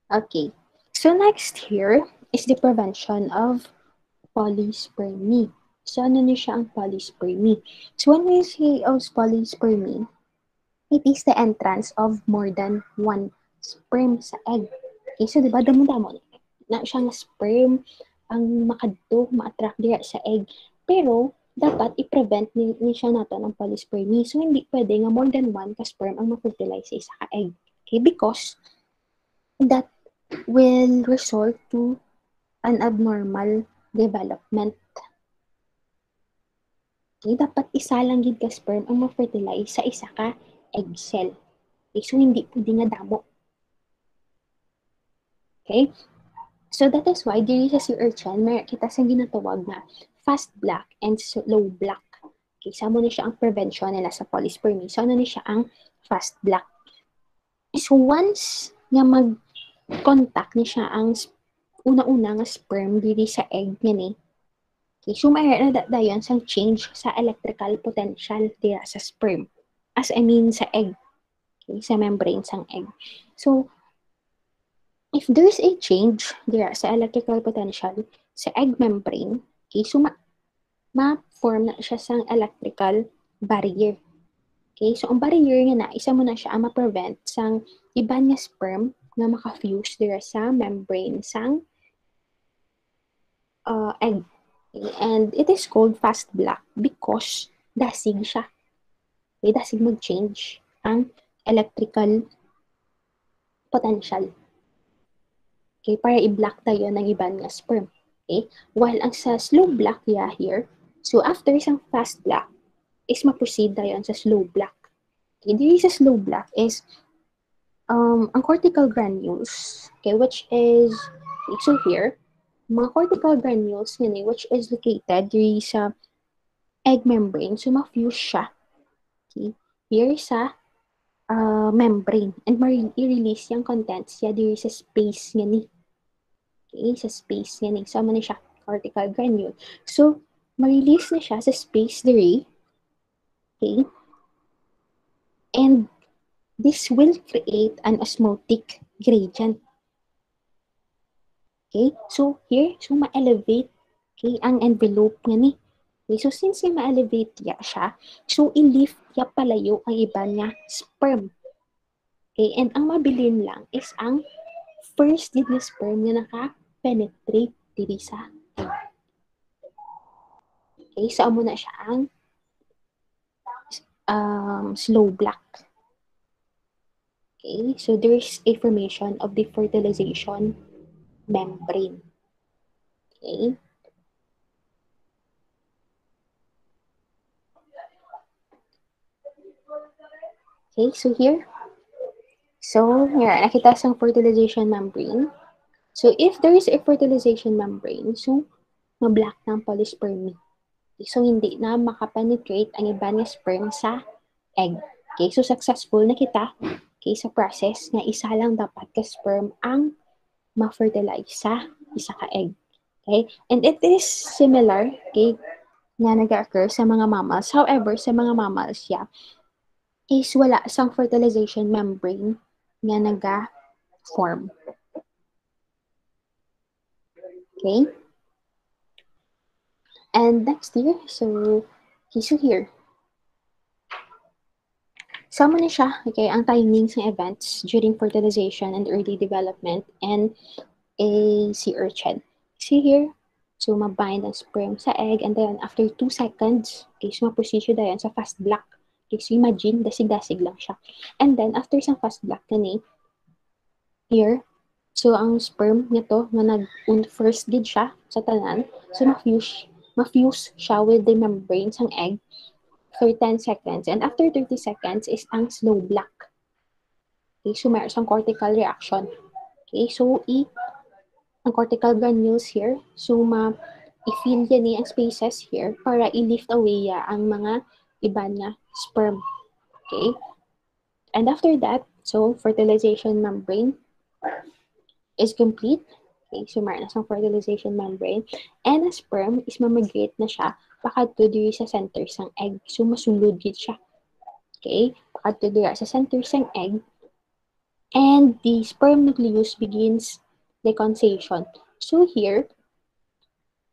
Okay. So, next here is the prevention of polyspermy. So, ano na siya ang polyspermy? So, when we say of polyspermy, it is the entrance of more than one sperm sa egg. Okay, so di ba damo-damo na siya nga sperm ang makadto, ma-attract diya sa egg. Pero dapat i-prevent ni, ni siya nato ng polyspermy. So hindi pwede nga more than one ka sperm ang ma-fertilize sa isa ka egg. Okay, because that will result to an abnormal development. Okay, dapat isa lang gid ka sperm ang ma-fertilize sa isa ka egg cell. Okay, so hindi pwede nga damo. Okay? So that is why diri sa sea urchin, may kita sa ginatawag na fast black and slow black. Okay, sa mo na siya ang prevention nila sa polyspermy. So ano na siya ang fast black. So once nga mag-contact ni siya ang una-una nga sperm diri sa egg niya ni, okay, so may na dayon sang change sa electrical potential dira sa sperm. As I mean sa egg. Okay, sa membrane sang egg. So, if there's a change there sa electrical potential sa egg membrane, okay, so ma- ma-form na siya sang electrical barrier. Okay, so ang barrier nga na, isa mo na siya ang ma-prevent sang iban nga sperm nga maka-fuse dira sa membrane sang uh, egg. And it is called fast black because dasig siya. Okay, dasig mag-change ang electrical potential. Okay, para i-block tayo ng iban nga sperm. Okay, while ang sa slow black ya here, so after isang fast black, is ma-proceed tayo sa slow black. Okay, dito sa slow black is um, ang cortical granules, okay, which is, so here, mga cortical granules yun which is located diri sa egg membrane, so ma-fuse siya. Okay, here sa uh, membrane and ma-release yung contents siya diri sa space nga ni. Okay, sa space nga ni. So, na siya, cortical granule. So, ma-release na siya sa space diri Okay? And this will create an osmotic gradient. Okay? So, here, so ma-elevate okay, ang envelope nga ni. Okay, so since ma-elevate ya siya, so i-lift ya palayo ang iba niya sperm. Okay, and ang mabilin lang is ang first did na sperm na naka-penetrate diri sa Okay, so amo na siya ang um, slow black. Okay, so there's a formation of the fertilization membrane. Okay. Okay, so here, so here, nakita sa fertilization membrane. So if there is a fertilization membrane, so ma-black ng polyspermy. So, hindi na makapenetrate ang iba nga sperm sa egg. Okay, so successful na kita okay, sa process nga isa lang dapat ka sperm ang ma-fertilize sa isa ka egg. Okay? And it is similar, okay, nga nag-occur sa mga mammals. However, sa mga mammals, yeah, is wala sang fertilization membrane nga naga-form. Okay? And next year, so, he's here. Sama na siya, okay, ang timings ng events during fertilization and early development and a sea urchin. See here, so mabind ang sperm sa egg and then after 2 seconds, okay, so ma-proceed siya dayon sa fast black. Okay, so imagine, dasig-dasig lang siya. And then, after sa fast black kani, here, so ang sperm nito, nga nag-first gid siya sa tanan, so ma-fuse ma-fuse siya with the membrane ng egg for 10 seconds. And after 30 seconds is ang slow black. Okay, so meron siyang cortical reaction. Okay, so i ang cortical granules here, so ma i-fill yan ni ang spaces here para i-lift away ya ang mga iba niya sperm. Okay? And after that, so fertilization membrane is complete. Okay, so meron na siyang fertilization membrane. And a sperm is mamigrate na siya pakadto diri sa center sang egg. So gid siya. Okay, pakadto diri sa center sang egg. And the sperm nucleus begins deconsation. So here,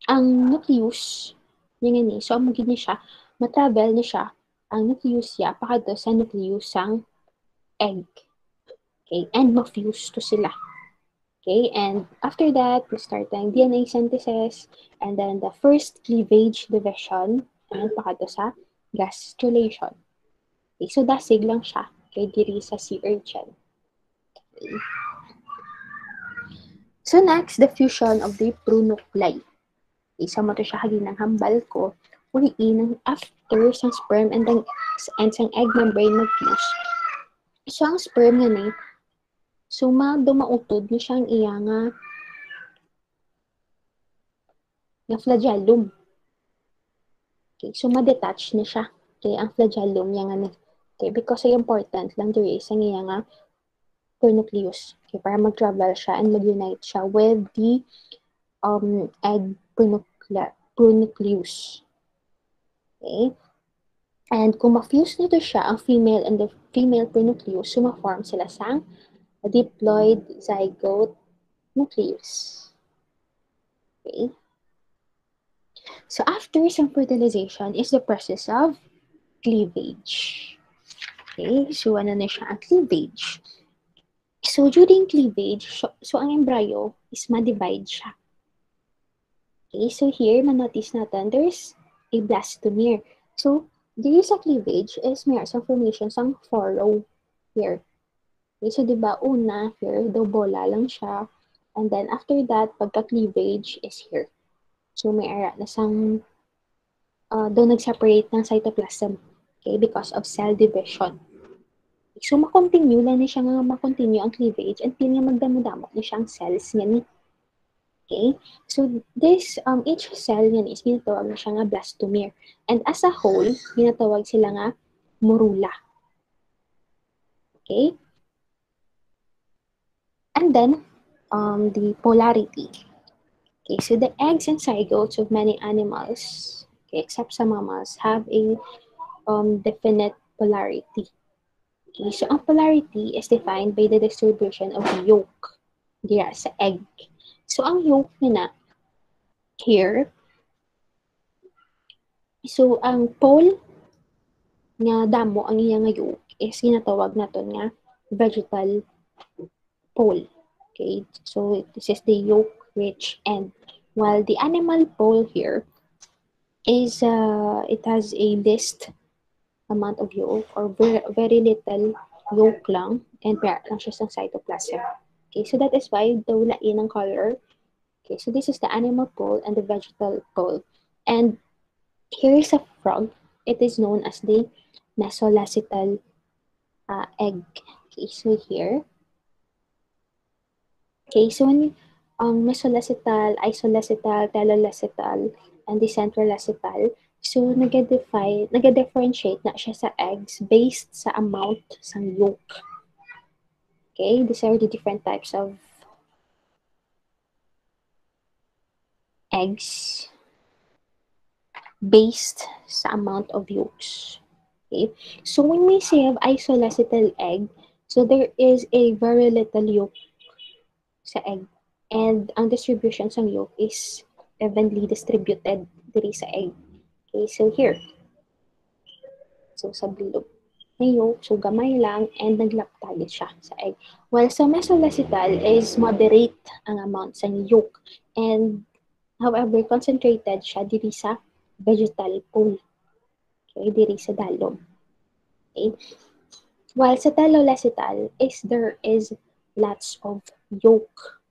ang nucleus, yung ni, so ang ni siya, matravel ni siya, ang nucleus siya, pakadto sa nucleus sang egg. Okay, and ma-fuse to sila. Okay, and after that, we start ang DNA synthesis, and then the first cleavage division, and pakato sa gastrulation. Okay, so dasig lang siya kay diri sa sea urchin. Okay. So next, the fusion of the pronuclei. Okay, so mo to siya haginang hambal ko, uri ng after sang sperm and then and sang egg membrane mag-fuse. So ang sperm nga ni, Suma dumautod ni siyang iya nga nga flagellum. Okay, so ma-detach ni siya. Okay, ang flagellum niya nga ni. Okay, because ay important lang diri sa iya nga pronucleus. Okay, para mag-travel siya and mag-unite siya with the um, egg pronucleus. Okay? And kung ma-fuse nito siya, ang female and the female pronucleus, suma-form sila sang a diploid zygote nucleus. Okay. So after some fertilization is the process of cleavage. Okay, so ano na siya ang cleavage. So during cleavage, so, so ang embryo is ma-divide siya. Okay, so here, ma-notice natin, there's a blastomere. So, there is a cleavage is may some formation, some furrow here. Okay, so diba, una, here, do bola lang siya. And then, after that, pagka-cleavage is here. So, may ara na sang, uh, do nag-separate ng cytoplasm. Okay, because of cell division. So, makontinue lang na siya nga makontinue ang cleavage until nga magdamo-damo na siyang cells niya ni. Okay? So, this, um, each cell yan is ginatawag na siya nga blastomere. And as a whole, ginatawag sila nga morula. Okay? And then, um, the polarity. Okay, so the eggs and zygotes of many animals, okay, except sa mammals, have a um, definite polarity. Okay, so ang polarity is defined by the distribution of the yolk dira sa egg. So ang yolk na here, so ang pole nga damo ang iya nga yolk is ginatawag naton nga vegetal pole. Okay, so this is the yolk rich end. While the animal pole here is, uh, it has a list amount of yolk or very, very little yolk lang and para lang siya sa cytoplasm. Okay, so that is why the lain ng color. Okay, so this is the animal pole and the vegetal pole. And here is a frog. It is known as the mesolacetal uh, egg. Okay, so here. When um, mesolacetal, isolacetal, telolacetal, and the centrolacetal, So, nag-differentiate na siya sa eggs based sa amount sa yolk. Okay, these are the different types of eggs based sa amount of yolks. Okay, so when we say of isolacetal egg, so there is a very little yolk sa egg. And ang distribution sa yolk is evenly distributed diri sa egg. Okay, so here. So, sa bilog na yolk, so gamay lang, and naglaptagit siya sa egg. While sa mesolacetal is moderate ang amount sa yolk. And, however, concentrated siya diri sa vegetal pole. Okay, diri sa dalom. Okay. While sa telolacetal is there is lots of yolk.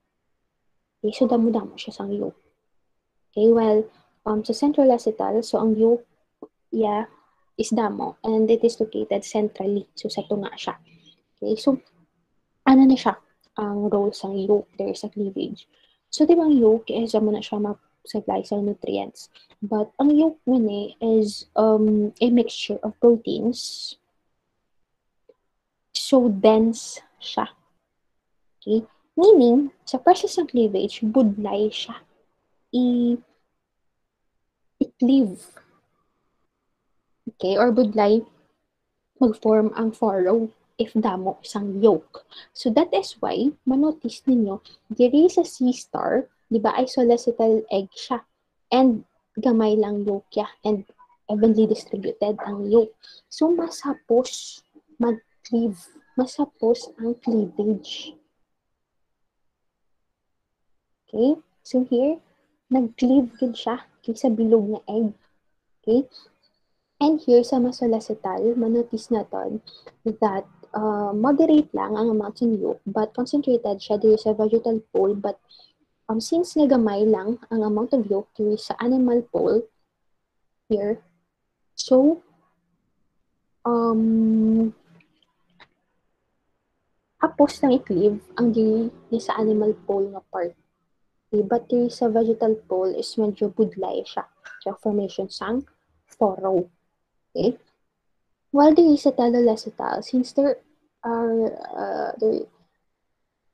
Okay, so damo-damo siya sa yolk. Okay, while um, sa central acetal, so ang yolk yeah, is damo and it is located centrally. So sa tunga siya. Okay, so ano na siya? Ang role sa yolk there sa cleavage. So di ba ang yolk is mo na siya ma-supply sa nutrients. But ang yolk nun eh is um, a mixture of proteins. So dense siya. Okay? Meaning, sa process ng cleavage, budlay siya. I cleave. Okay, or budlay mag-form ang furrow if damo isang yolk. So that is why, manotice ninyo, diri sa C-star, di ba, isolacetal egg siya. And gamay lang yolk ya. And evenly distributed ang yolk. So masapos mag-cleave. Masapos ang cleavage. Okay? So here, nag-cleave siya kaysa bilog nga egg. Okay? And here sa masolacetal, manotice natin that uh, moderate lang ang amount ng yolk but concentrated siya dito sa vegetal pole but um, since nagamay lang ang amount of yolk dito sa animal pole here, so um, hapos lang i-cleave ang di sa animal pole nga part. There sa vegetal pole is medyo budlay siya. So, formation sang furrow. Okay? While there is a telolacetal, since there are, uh, there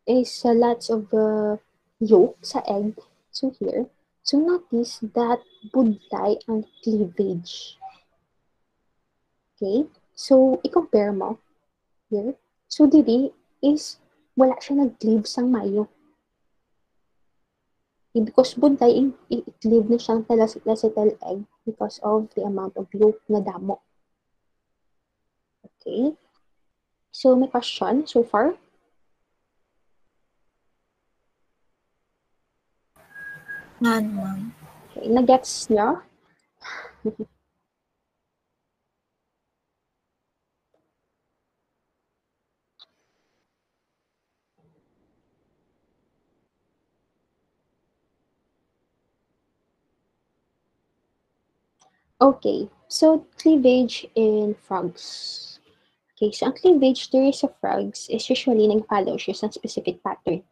is uh, lots of uh, yolk sa egg, so here, so notice that budlay ang cleavage. Okay? So, i-compare mo here. So, diri is wala siya nag-cleave sang mayo because buntay i-cleave na siyang telacethyl egg because of the amount of yolk na damo. Okay? So, may question so far? None, ma'am. Okay, nag-gets niyo? Okay, so cleavage in frogs. Okay, so ang cleavage theory sa frogs is usually nag-follow siya sa specific pattern.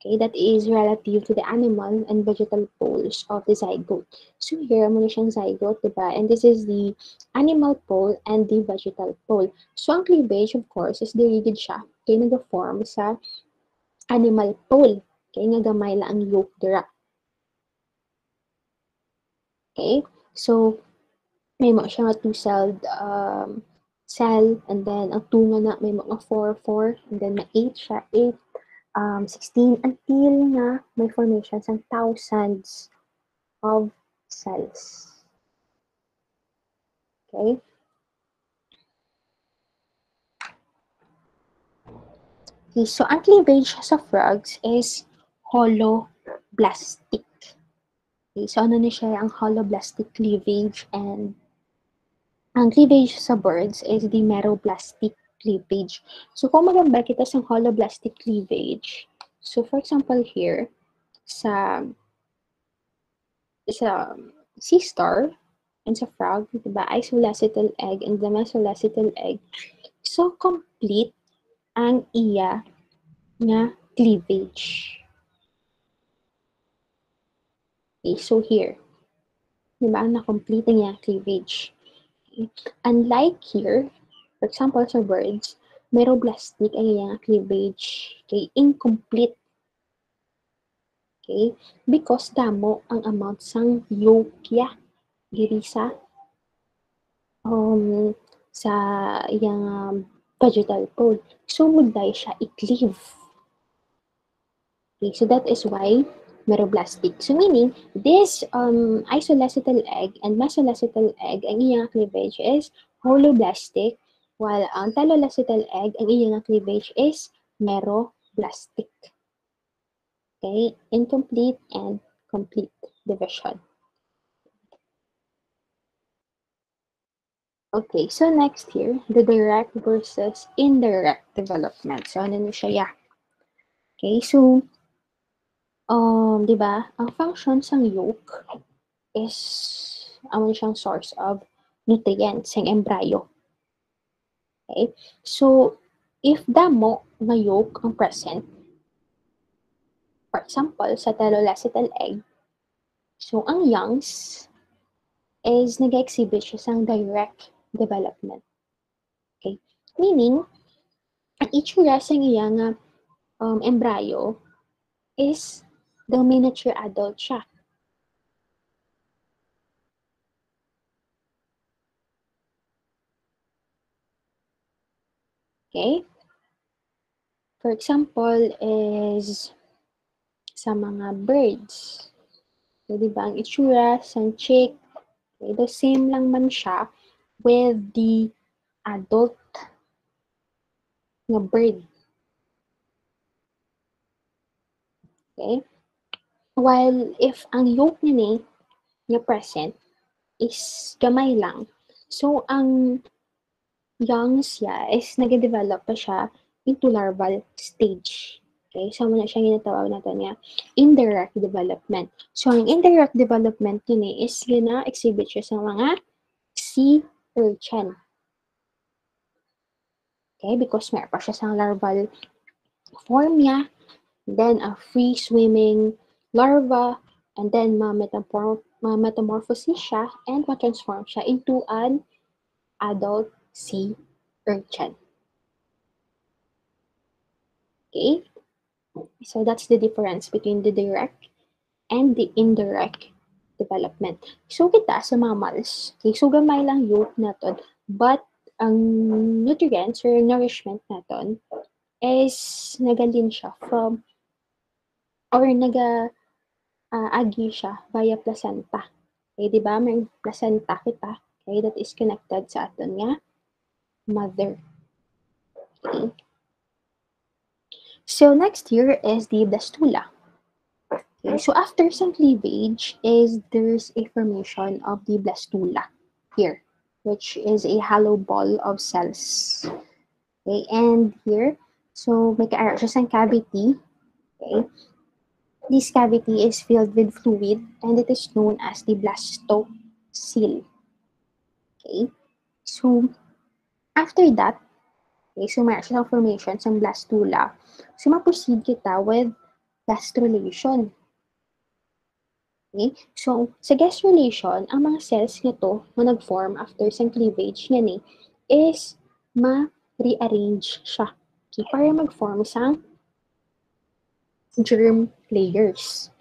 Okay, that is relative to the animal and vegetal poles of the zygote. So here, muna siyang zygote, diba? And this is the animal pole and the vegetal pole. So ang cleavage, of course, is dirigid siya. Okay, nag-form sa animal pole. Okay, nga gamay lang ang yolk dira. Okay, so may mga siya nga two-celled um, cell, and then ang tunga na may mga 4, 4, and then may 8 siya, 8, um, 16, until nga may formations ng thousands of cells. Okay? Okay, so ang cleavage sa frogs is holoblastic. Okay, so ano na siya ang holoblastic cleavage and ang cleavage sa birds is the meroblastic cleavage. So, kung magamba kita sa holoblastic cleavage, so for example here, sa sa sea star and sa frog, diba, isolacetal egg and the mesolacetal egg. So, complete ang iya nga cleavage. Okay, so here, diba, na-complete niya cleavage. Unlike here, for example, sa birds, meroblastic ay yung cleavage. Okay, incomplete. Okay, because damo ang amount sang yolkya diri sa um sa yung um, vegetal pole. So, muday siya i-cleave. Okay, so that is why meroblastic. So meaning, this um, isolacetal egg and mesolacetal egg, ang iyang cleavage is holoblastic, while ang telolacetal egg, ang iyang cleavage is meroblastic. Okay, incomplete and complete division. Okay, so next here, the direct versus indirect development. So, ano na siya? Okay, so, um, di ba, ang function ng yolk is, ano siyang source of nutrients ng embryo. Okay? So, if damo na yolk ang present, for example, sa telolacetal egg, so ang youngs is nag-exhibit siya sa direct development. Okay? Meaning, ang itsura sa iyang um, embryo is the miniature adult siya. Okay? For example, is sa mga birds. So, di ba, ang itsura sa chick, okay, the same lang man siya with the adult na bird. Okay? While if ang yolk niya ni, niya present, is gamay lang. So, ang young siya is nag-develop pa siya into larval stage. Okay? So, muna siya ginatawag natin niya indirect development. So, ang indirect development yun eh, is yun na exhibit siya sa mga sea urchin. Okay? Because meron pa siya sa larval form niya, then a free-swimming larva, and then ma-metamorph ma-metamorphosis siya and ma-transform siya into an adult sea urchin. Okay? So that's the difference between the direct and the indirect development. So kita sa mammals, okay, so gamay lang yolk naton, but ang nutrients or nourishment naton is nagalin siya from or naga uh, agi siya via placenta. Okay, di ba? May placenta kita. Okay, that is connected sa aton nga mother. Okay. So next here is the blastula. Okay, so after some cleavage is there's a formation of the blastula here, which is a hollow ball of cells. Okay, and here, so may kaara siya cavity. Okay, this cavity is filled with fluid and it is known as the blastocele. Okay, so after that, okay, so mayroon siyang formation sa blastula. So ma-proceed kita with gastrulation. Okay? So, sa gastrulation, ang mga cells nito na nag-form after sa cleavage niya ni is ma-rearrange siya. Okay? Para mag-form isang germ layers.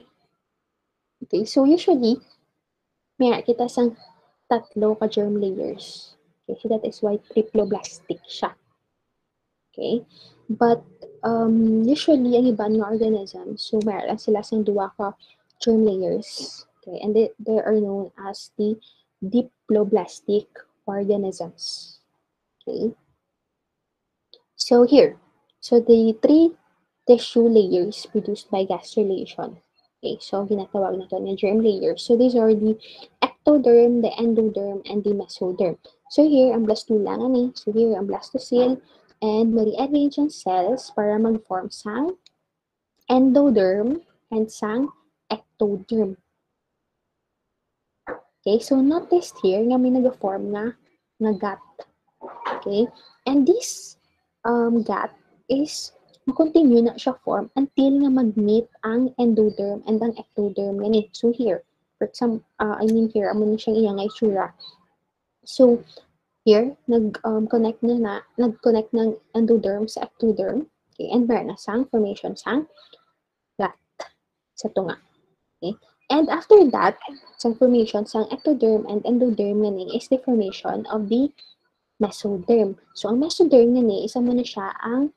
Okay? So, usually, may kita sang tatlo ka germ layers. Okay? So, that is why triploblastic siya. Okay? But, um, usually, ang iba nga organism, so lang sila sang duwa ka germ layers. Okay, and they, they are known as the diploblastic organisms. Okay. So here, so the three tissue layers produced by gastrulation. Okay, so ginatawag na to na germ layers. So these are the ectoderm, the endoderm, and the mesoderm. So here, ang blastula nga ni. So here, ang blastocele, and ma-rearrange ang cells para mag-form sang endoderm and sang ectoderm. Okay, so notice here nga may nag-form nga nga gut. Okay, and this um, gut is mag-continue na siya form until nga mag-meet ang endoderm and ang ectoderm nga ni. So here, for example, uh, I mean here, amo ni siyang iyang itsura. So, here, nag-connect um, na na, nag-connect ng endoderm sa ectoderm. Okay, and meron na sang formation sang gut sa tunga. Okay? And after that, sa formation sa ectoderm and endoderm nga ni is the formation of the mesoderm. So, ang mesoderm nga ni, isa mo na siya ang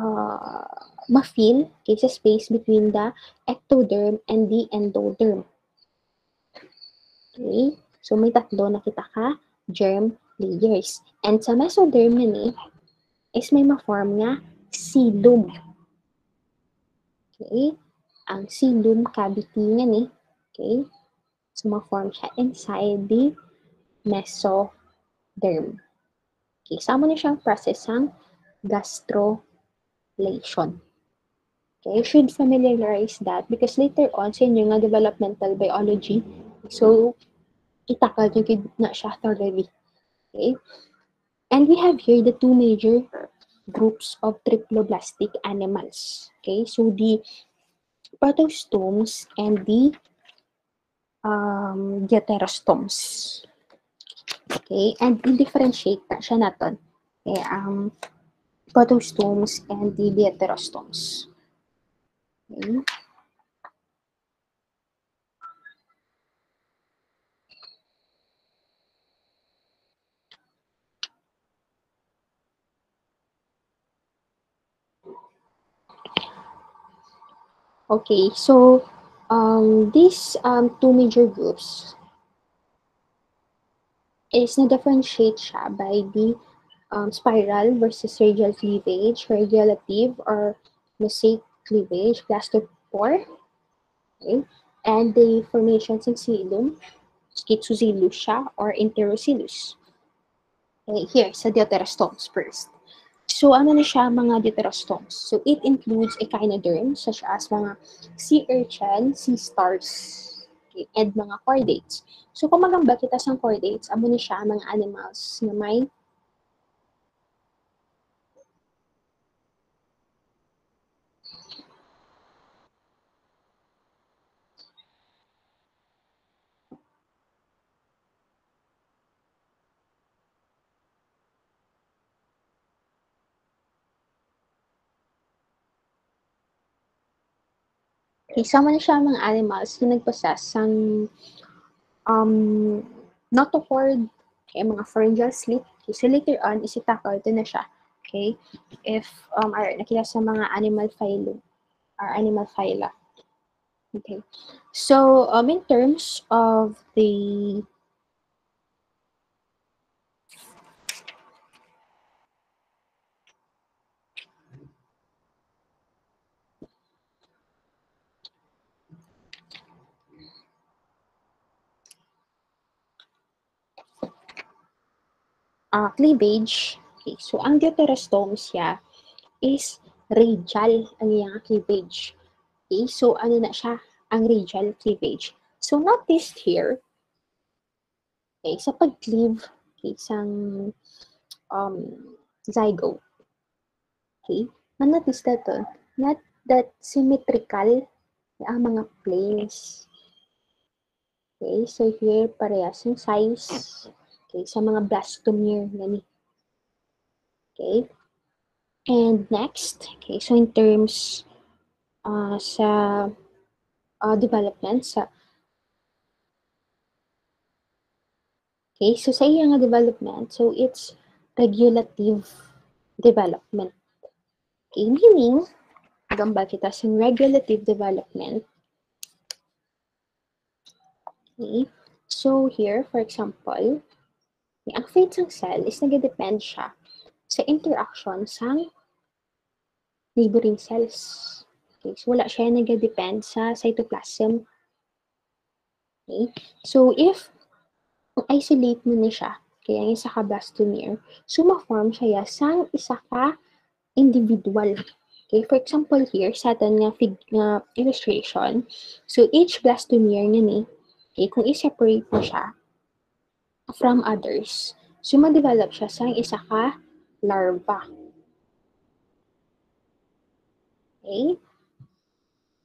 uh, ma-feel okay, sa space between the ectoderm and the endoderm. Okay? So, may tatlo na kita ka germ layers. And sa mesoderm nga ni, is may ma-form nga silum. Okay? ang silum cavity niya ni. Okay? So, ma-form siya inside the mesoderm. Okay, sama na siyang process ang Okay, you should familiarize that because later on sa inyo nga developmental biology, so itakal nyo na siya thoroughly. Okay? And we have here the two major groups of triploblastic animals. Okay, so the protostomes and the um, deuterostomes. Okay, and i-differentiate siya natin. Okay, um, protostomes and the deuterostomes. Okay. Okay, so um, these um, two major groups is na-differentiate siya by the um, spiral versus radial cleavage, radialative or mosaic cleavage, blastopore, okay? and the formations in xylem, schizocoelus siya or enterocoelus. Okay, here, sa deuterostomes first. So, ano na siya mga deuterostomes? So, it includes echinoderm, such as mga sea urchin, sea stars, okay, and mga chordates. So, kung magamba kita sa chordates, amo na siya mga animals na may Okay, sama na siya mga animals na nagpossess ng um, notochord, okay, mga pharyngeal slit. Okay, so later on, isitakal, ito na siya. Okay, if um, are nakita sa mga animal phylum or animal phyla. Okay, so um, in terms of the uh, cleavage, okay, so ang deuterostomes siya is radial ang iyang cleavage. Okay, so ano na siya? Ang radial cleavage. So notice here, okay, sa pag-cleave, okay, isang um, zygote, okay, manotice na to, not that symmetrical ang mga planes. Okay, so here, parehas yung size. Okay, sa mga blastomere gani. Okay. And next, okay, so in terms uh, sa uh, development, sa Okay, so sa iya development, so it's regulative development. Okay, meaning, gamba kita sa regulative development. Okay, so here, for example, ang fate ng cell is nag-depend siya sa interaction sa neighboring cells. Okay, so wala siya nag-depend sa cytoplasm. Okay, so if isolate mo na siya, kaya yung isa ka blastomere, so ma-form siya sa isa ka individual. Okay, for example here, sa atin nga, fig, nga illustration, so each blastomere nga ni, okay, kung i-separate mo siya from others, so ma-develop siya sa isa ka larva. Okay?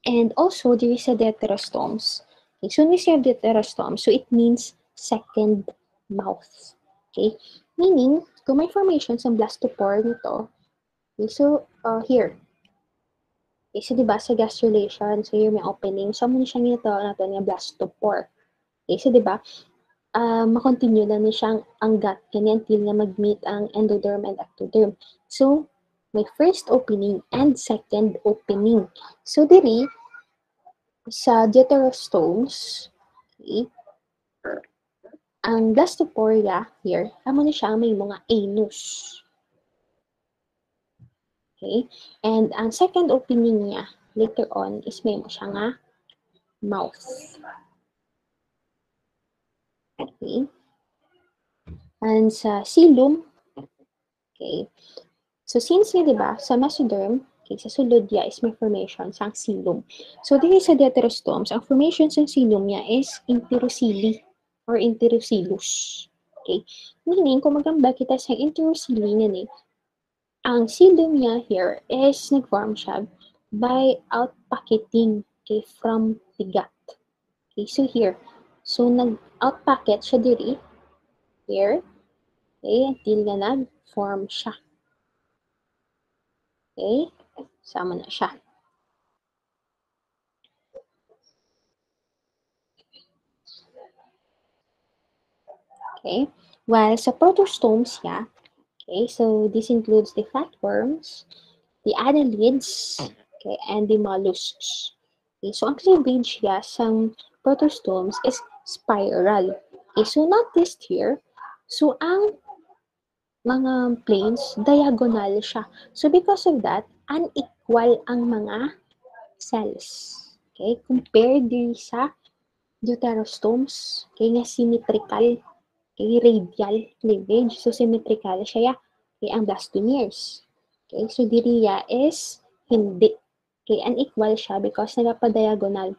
And also, there is a deuterostomes. Okay, so when we say deuterostomes, so it means second mouth. Okay? Meaning, kung may formation sa blastopore nito, okay, so uh, here, okay, so diba sa gastrulation, so here may opening, so muna siya nito natin yung blastopore. Okay, so diba, uh, makontinue lang na siyang ang gut kanya until na mag-meet ang endoderm and ectoderm. So, may first opening and second opening. So, diri, sa deuterostomes, okay, ang blastoporia here, amo na siya may mga anus. Okay? And ang second opening niya, later on, is may mo siya nga mouth. Okay? And sa silum, okay, so since nga, di ba, sa mesoderm, okay, sa sulod niya is may formation sa silum. So, dito sa deuterostomes, ang formation sa silum niya is interocili or enterosilus. Okay? Meaning, kung magamba kita sa enterocili na ni, ang silum niya here is nag-form siya by outpacketing okay, from the gut. Okay, so here, so nag-outpacket siya diri, here, okay, until na nag-form siya. Okay, sama na siya. Okay? While sa protostomes siya, okay, so this includes the flatworms, the annelids, okay, and the mollusks. Okay, so ang cleavage siya sa protostomes is spiral. Okay, so notice here, so ang mga planes, diagonal siya. So because of that, unequal ang mga cells. Okay, compared din sa deuterostomes, okay, nga symmetrical Okay, radial cleavage. So, symmetrical siya okay, ang blastomeres. Okay, so diriya is hindi. Okay, unequal siya because nagapa-diagonal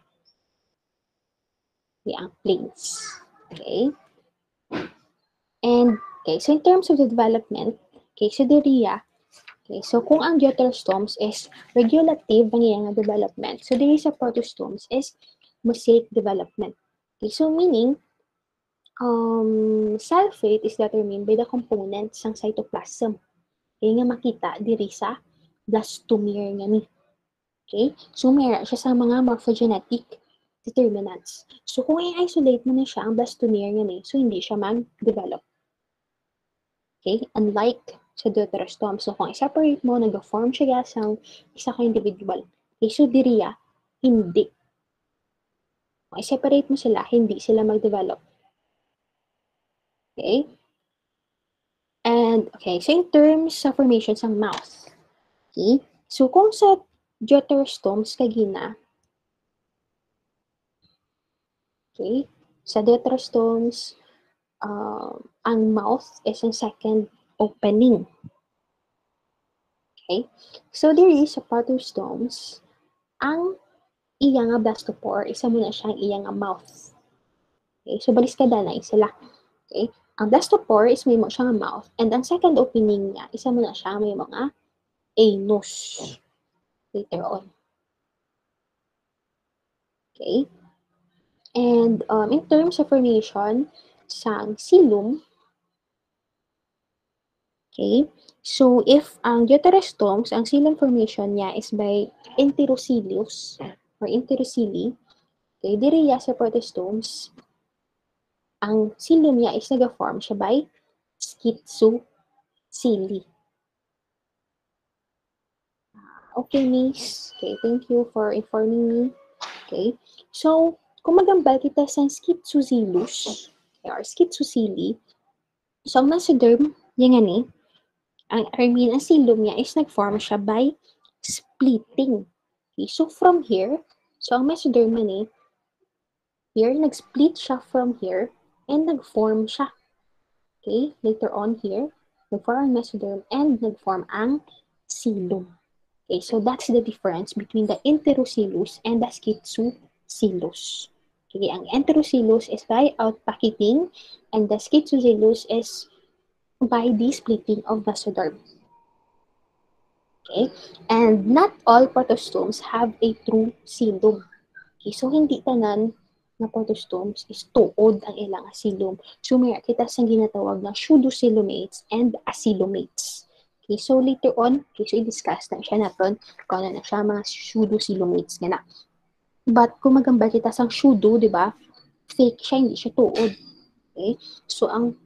ang planes. Okay? And, okay, so in terms of the development, okay, so diriya, okay, so kung ang deuterostomes is regulative ang development, so diri sa protostomes is mosaic development. Okay, so meaning, um, cell fate is determined by the components ng cytoplasm. Kaya nga makita diri sa blastomere nga ni. Okay? So, meron siya sa mga morphogenetic determinants. So, kung i-isolate mo na siya ang blastomere nga ni, so hindi siya mag-develop. Okay? Unlike sa deuterostome. So, kung i-separate mo, nag-form siya sa isa ka individual. Okay? So, diriya, hindi. Kung i-separate mo sila, hindi sila mag-develop. Okay? And, okay, so in terms of formation sa mouth, okay, so kung sa deuterostomes kagina, okay, sa deuterostomes, uh, ang mouth is ang second opening. Okay? So, there is sa protostomes, ang iya nga blastopore, isa mo na siyang iya mouth. Okay? So, balis ka na sila. Okay? Ang blastopore is may mo siya nga mouth. And ang second opening niya, isa mo na siya may mga anus. Later on. Okay? And um, in terms of formation, sang silum, okay, so if ang deuterostomes, ang silum formation niya is by enterocilius or enterocili, okay, diriya sa protostomes, ang silum niya is nag-form siya by schizocili. Okay, Miss. Okay, thank you for informing me. Okay, so, kung magambal kita sa schizocilus, or schizocili, so ang mesoderm, yan nga ang, I mean, ang silum niya is nag-form siya by splitting. Okay, so from here, so ang mesoderm ni, here, nag-split siya from here, and nag-form siya. Okay, later on here, nag-form ang mesoderm, and nag-form ang silum. Okay, so that's the difference between the enterocilus and the schizocilus. Okay, ang enterocilus is by outpacketing and the schizocilus is by the splitting of mesoderm. Okay, and not all protostomes have a true silum. Okay, so hindi tanan na protostomes is tuod ang ilang asilum. So may kita sa ginatawag na pseudosilumates and acylomates. Okay, so later on, okay, so i-discuss na siya natin kung ano na siya mga pseudosilumates nga na. But kung magamba kita sa pseudo, di ba? Fake siya, hindi siya tuod. Okay? So, ang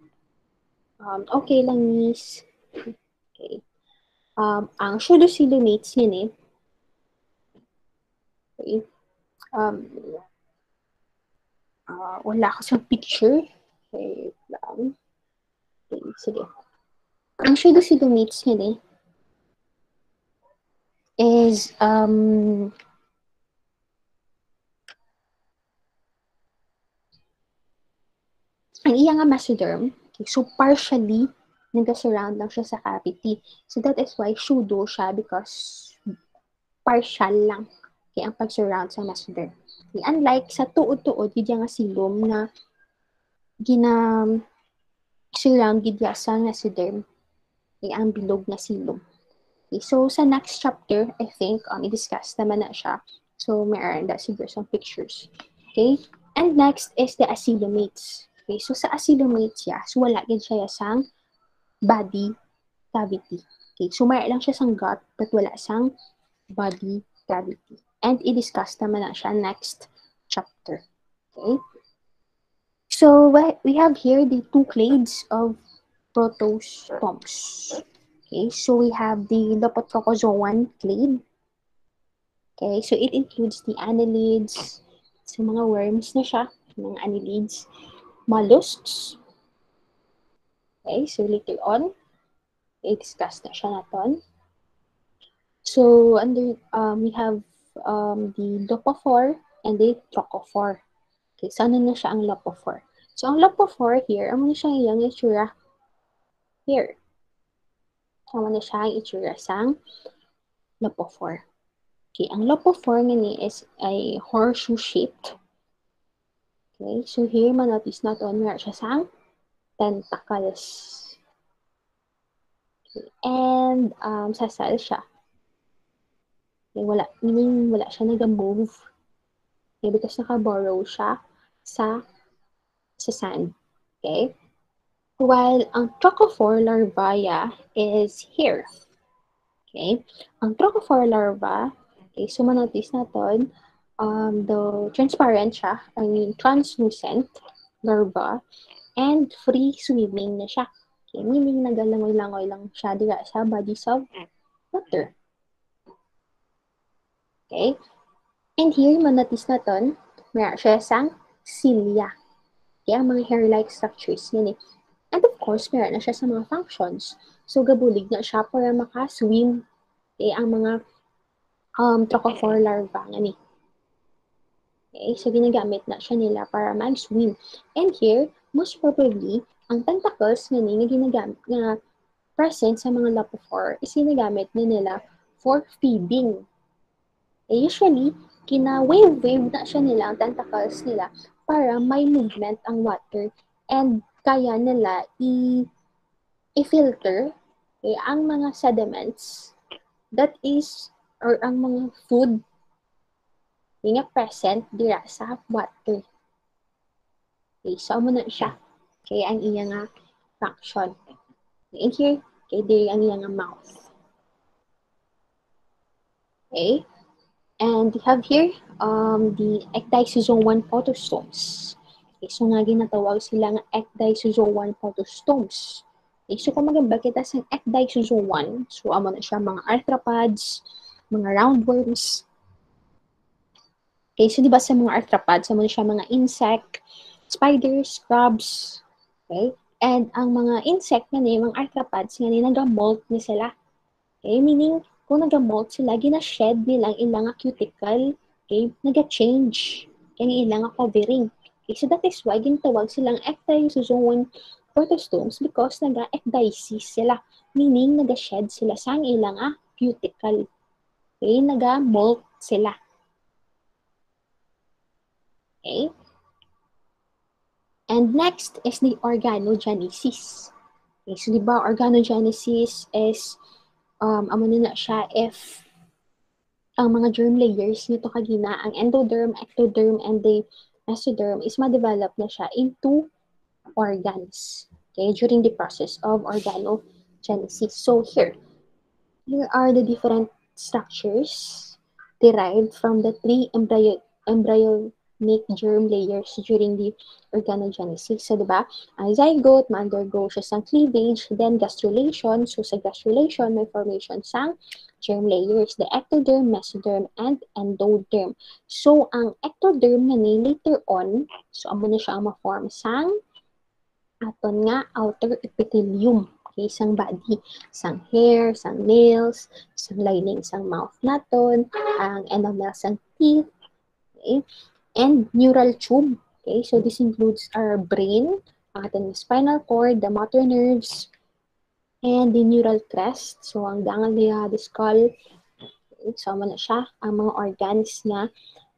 um, okay lang is okay. Um, ang pseudosilumates yan eh. Okay. Um, uh, wala ko sa picture. Okay, lang. Okay, sige. Ang pseudosilumates niya eh, is um, ang iya nga mesoderm, okay, so partially nag-surround lang siya sa cavity. So that is why pseudo siya because partial lang okay, ang pag-surround sa mesoderm. Okay, unlike sa tuod-tuod, yun nga silom na gina surround gid sa mesoderm okay, ang bilog na silom. Okay, so sa next chapter, I think, um, i-discuss naman na siya. So, mayroon na siguro some pictures. Okay? And next is the acylomates. Okay, so sa so wala gid siya sang body cavity. Okay, so mayroon lang siya sang gut, but wala sang body cavity. And i-discuss naman na siya next chapter. Okay? So, we have here the two clades of protostomes. Okay, so we have the Lopotrochozoan clade. Okay, so it includes the annelids, so mga worms na siya, mga annelids, mollusks. Okay, so later on, i-discuss na siya natin. So, under, um, we have um, the Lopophore and the Trochophore. Okay, so ano na siya ang Lopophore? So, ang Lopophore here, ano na siya yung itsura? Here. Tama na siya ang itsura sang Lopophore. Okay, ang Lopophore nga ni is a horseshoe-shaped. Okay, so here manotice natin meron siya sang tentacles. Okay, and um, sasal siya. Okay, wala, meaning wala siya nag-move. Okay, because naka-borrow siya sa sa sand. Okay? While ang trochophore larvae is here. Okay? Ang trochophore larva, okay, so manotice natin, um, the transparent siya, I mean, translucent larva, and free swimming na siya. Okay, meaning nagalangoy-langoy lang siya dira sa bodies of water. Okay? And here, manotice natin, meron siya sang cilia. Okay, ang mga hair-like structures. Yan eh. And of course, meron na siya sa mga functions. So, gabulig na siya para maka-swim eh, ang mga um, trochophore larvae. Nga. Okay, so ginagamit na siya nila para mag-swim. And here, most probably, ang tentacles ni nga ginagamit nga present sa mga lapophore is ginagamit na nila for feeding. Okay, usually, kina-wave-wave na siya nila ang tentacles nila para may movement ang water and kaya nila i- i-filter okay, ang mga sediments that is or ang mga food nga present dira sa water. Okay, so mo na siya. Okay, ang iya nga function. Okay, and here, okay, diri ang iya nga mouth. Okay, and we have here um, the ecdysozoan photostomes. Okay, so nga ginatawag sila nga ecdysozoan photostomes. Okay, so kung magamba kita sa ecdysozoan, so amo na siya mga arthropods, mga roundworms, Okay, so di ba sa mga arthropods, sa mga siya mga insect, spiders, crabs, okay? And ang mga insect nga ni, mga arthropods nga ni, nag-molt ni sila. Okay, meaning, kung nag-molt sila, gina-shed nilang ilang cuticle, okay, nag-change, kaya ilang covering. Okay, so that is why ginatawag silang ecdysozoan protostomes because naga-ecdysis sila, meaning naga-shed sila sa ilang cuticle. Okay, naga-molt sila. Okay? And next is the organogenesis. Okay, so di ba organogenesis is um amo na, na siya if ang mga germ layers nito kagina ang endoderm, ectoderm and the mesoderm is ma-develop na siya into organs. Okay, during the process of organogenesis. So here, here are the different structures derived from the three embryo embryo make germ layers during the organogenesis. So, di ba? Ang zygote, ma-undergo siya sa cleavage, then gastrulation. So, sa gastrulation, may formation sang germ layers, the ectoderm, mesoderm, and endoderm. So, ang ectoderm na ni later on, so amo na siya ang ma-form sang aton nga outer epithelium okay, sang body, sang hair, sang nails, sang lining sang mouth naton, ang enamel sang teeth, okay? And neural tube. Okay, so this includes our brain, ang ating spinal cord, the motor nerves, and the neural crest. So, ang ganglia, the skull, so mo na siya, ang mga organs na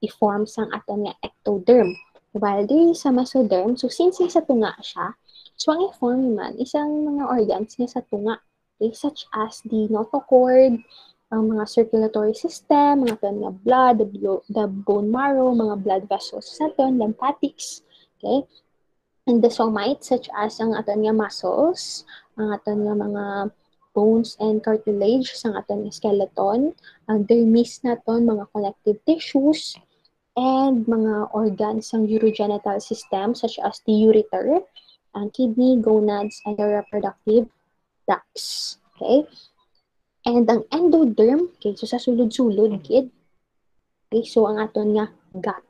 i-form sang aton ectoderm. While there sa mesoderm, so since sa tunga siya, so ang i-form man, isang mga organs niya sa tunga, okay, such as the notochord, ang mga circulatory system, mga aton nga blood, the, the bone marrow, mga blood vessels sa aton, lymphatics, okay? And the somites such as ang aton nga muscles, ang aton nga mga bones and cartilage sa aton nga skeleton, ang dermis naton, mga connective tissues, and mga organs ng urogenital system such as the ureter, ang kidney, gonads, and the reproductive ducts. Okay? And ang endoderm, okay, so sa sulod-sulod, kid. Okay, so ang aton nga gut.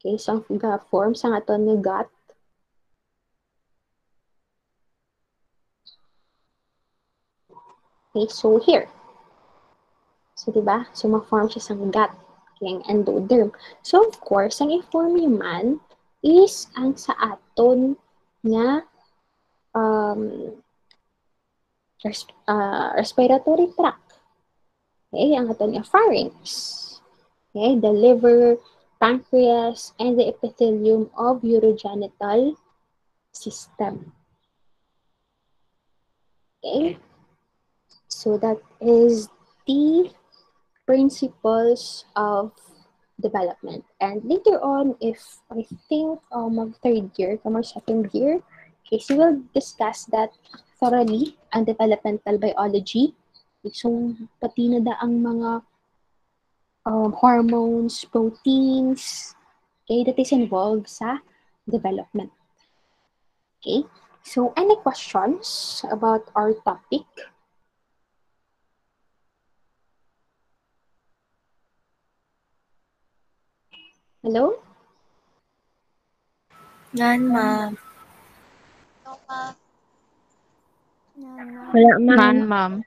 Okay, so ang form sa aton nga gut. Okay, so here. So, di ba? So, ma-form siya sa gut. Okay, ang endoderm. So, of course, ang i-form man is ang sa aton nga um, res uh, respiratory tract. Okay, ang aton nga pharynx. Okay, the liver, pancreas, and the epithelium of urogenital system. Okay, so that is the principles of development. And later on, if I think um, third year, come or second year, okay, so we'll discuss that thoroughly ang developmental biology. So, pati na da ang mga um, hormones, proteins, okay, that is involved sa development. Okay, so any questions about our topic? Hello? Yan, ma'am. Wala, ma'am. None, ma'am.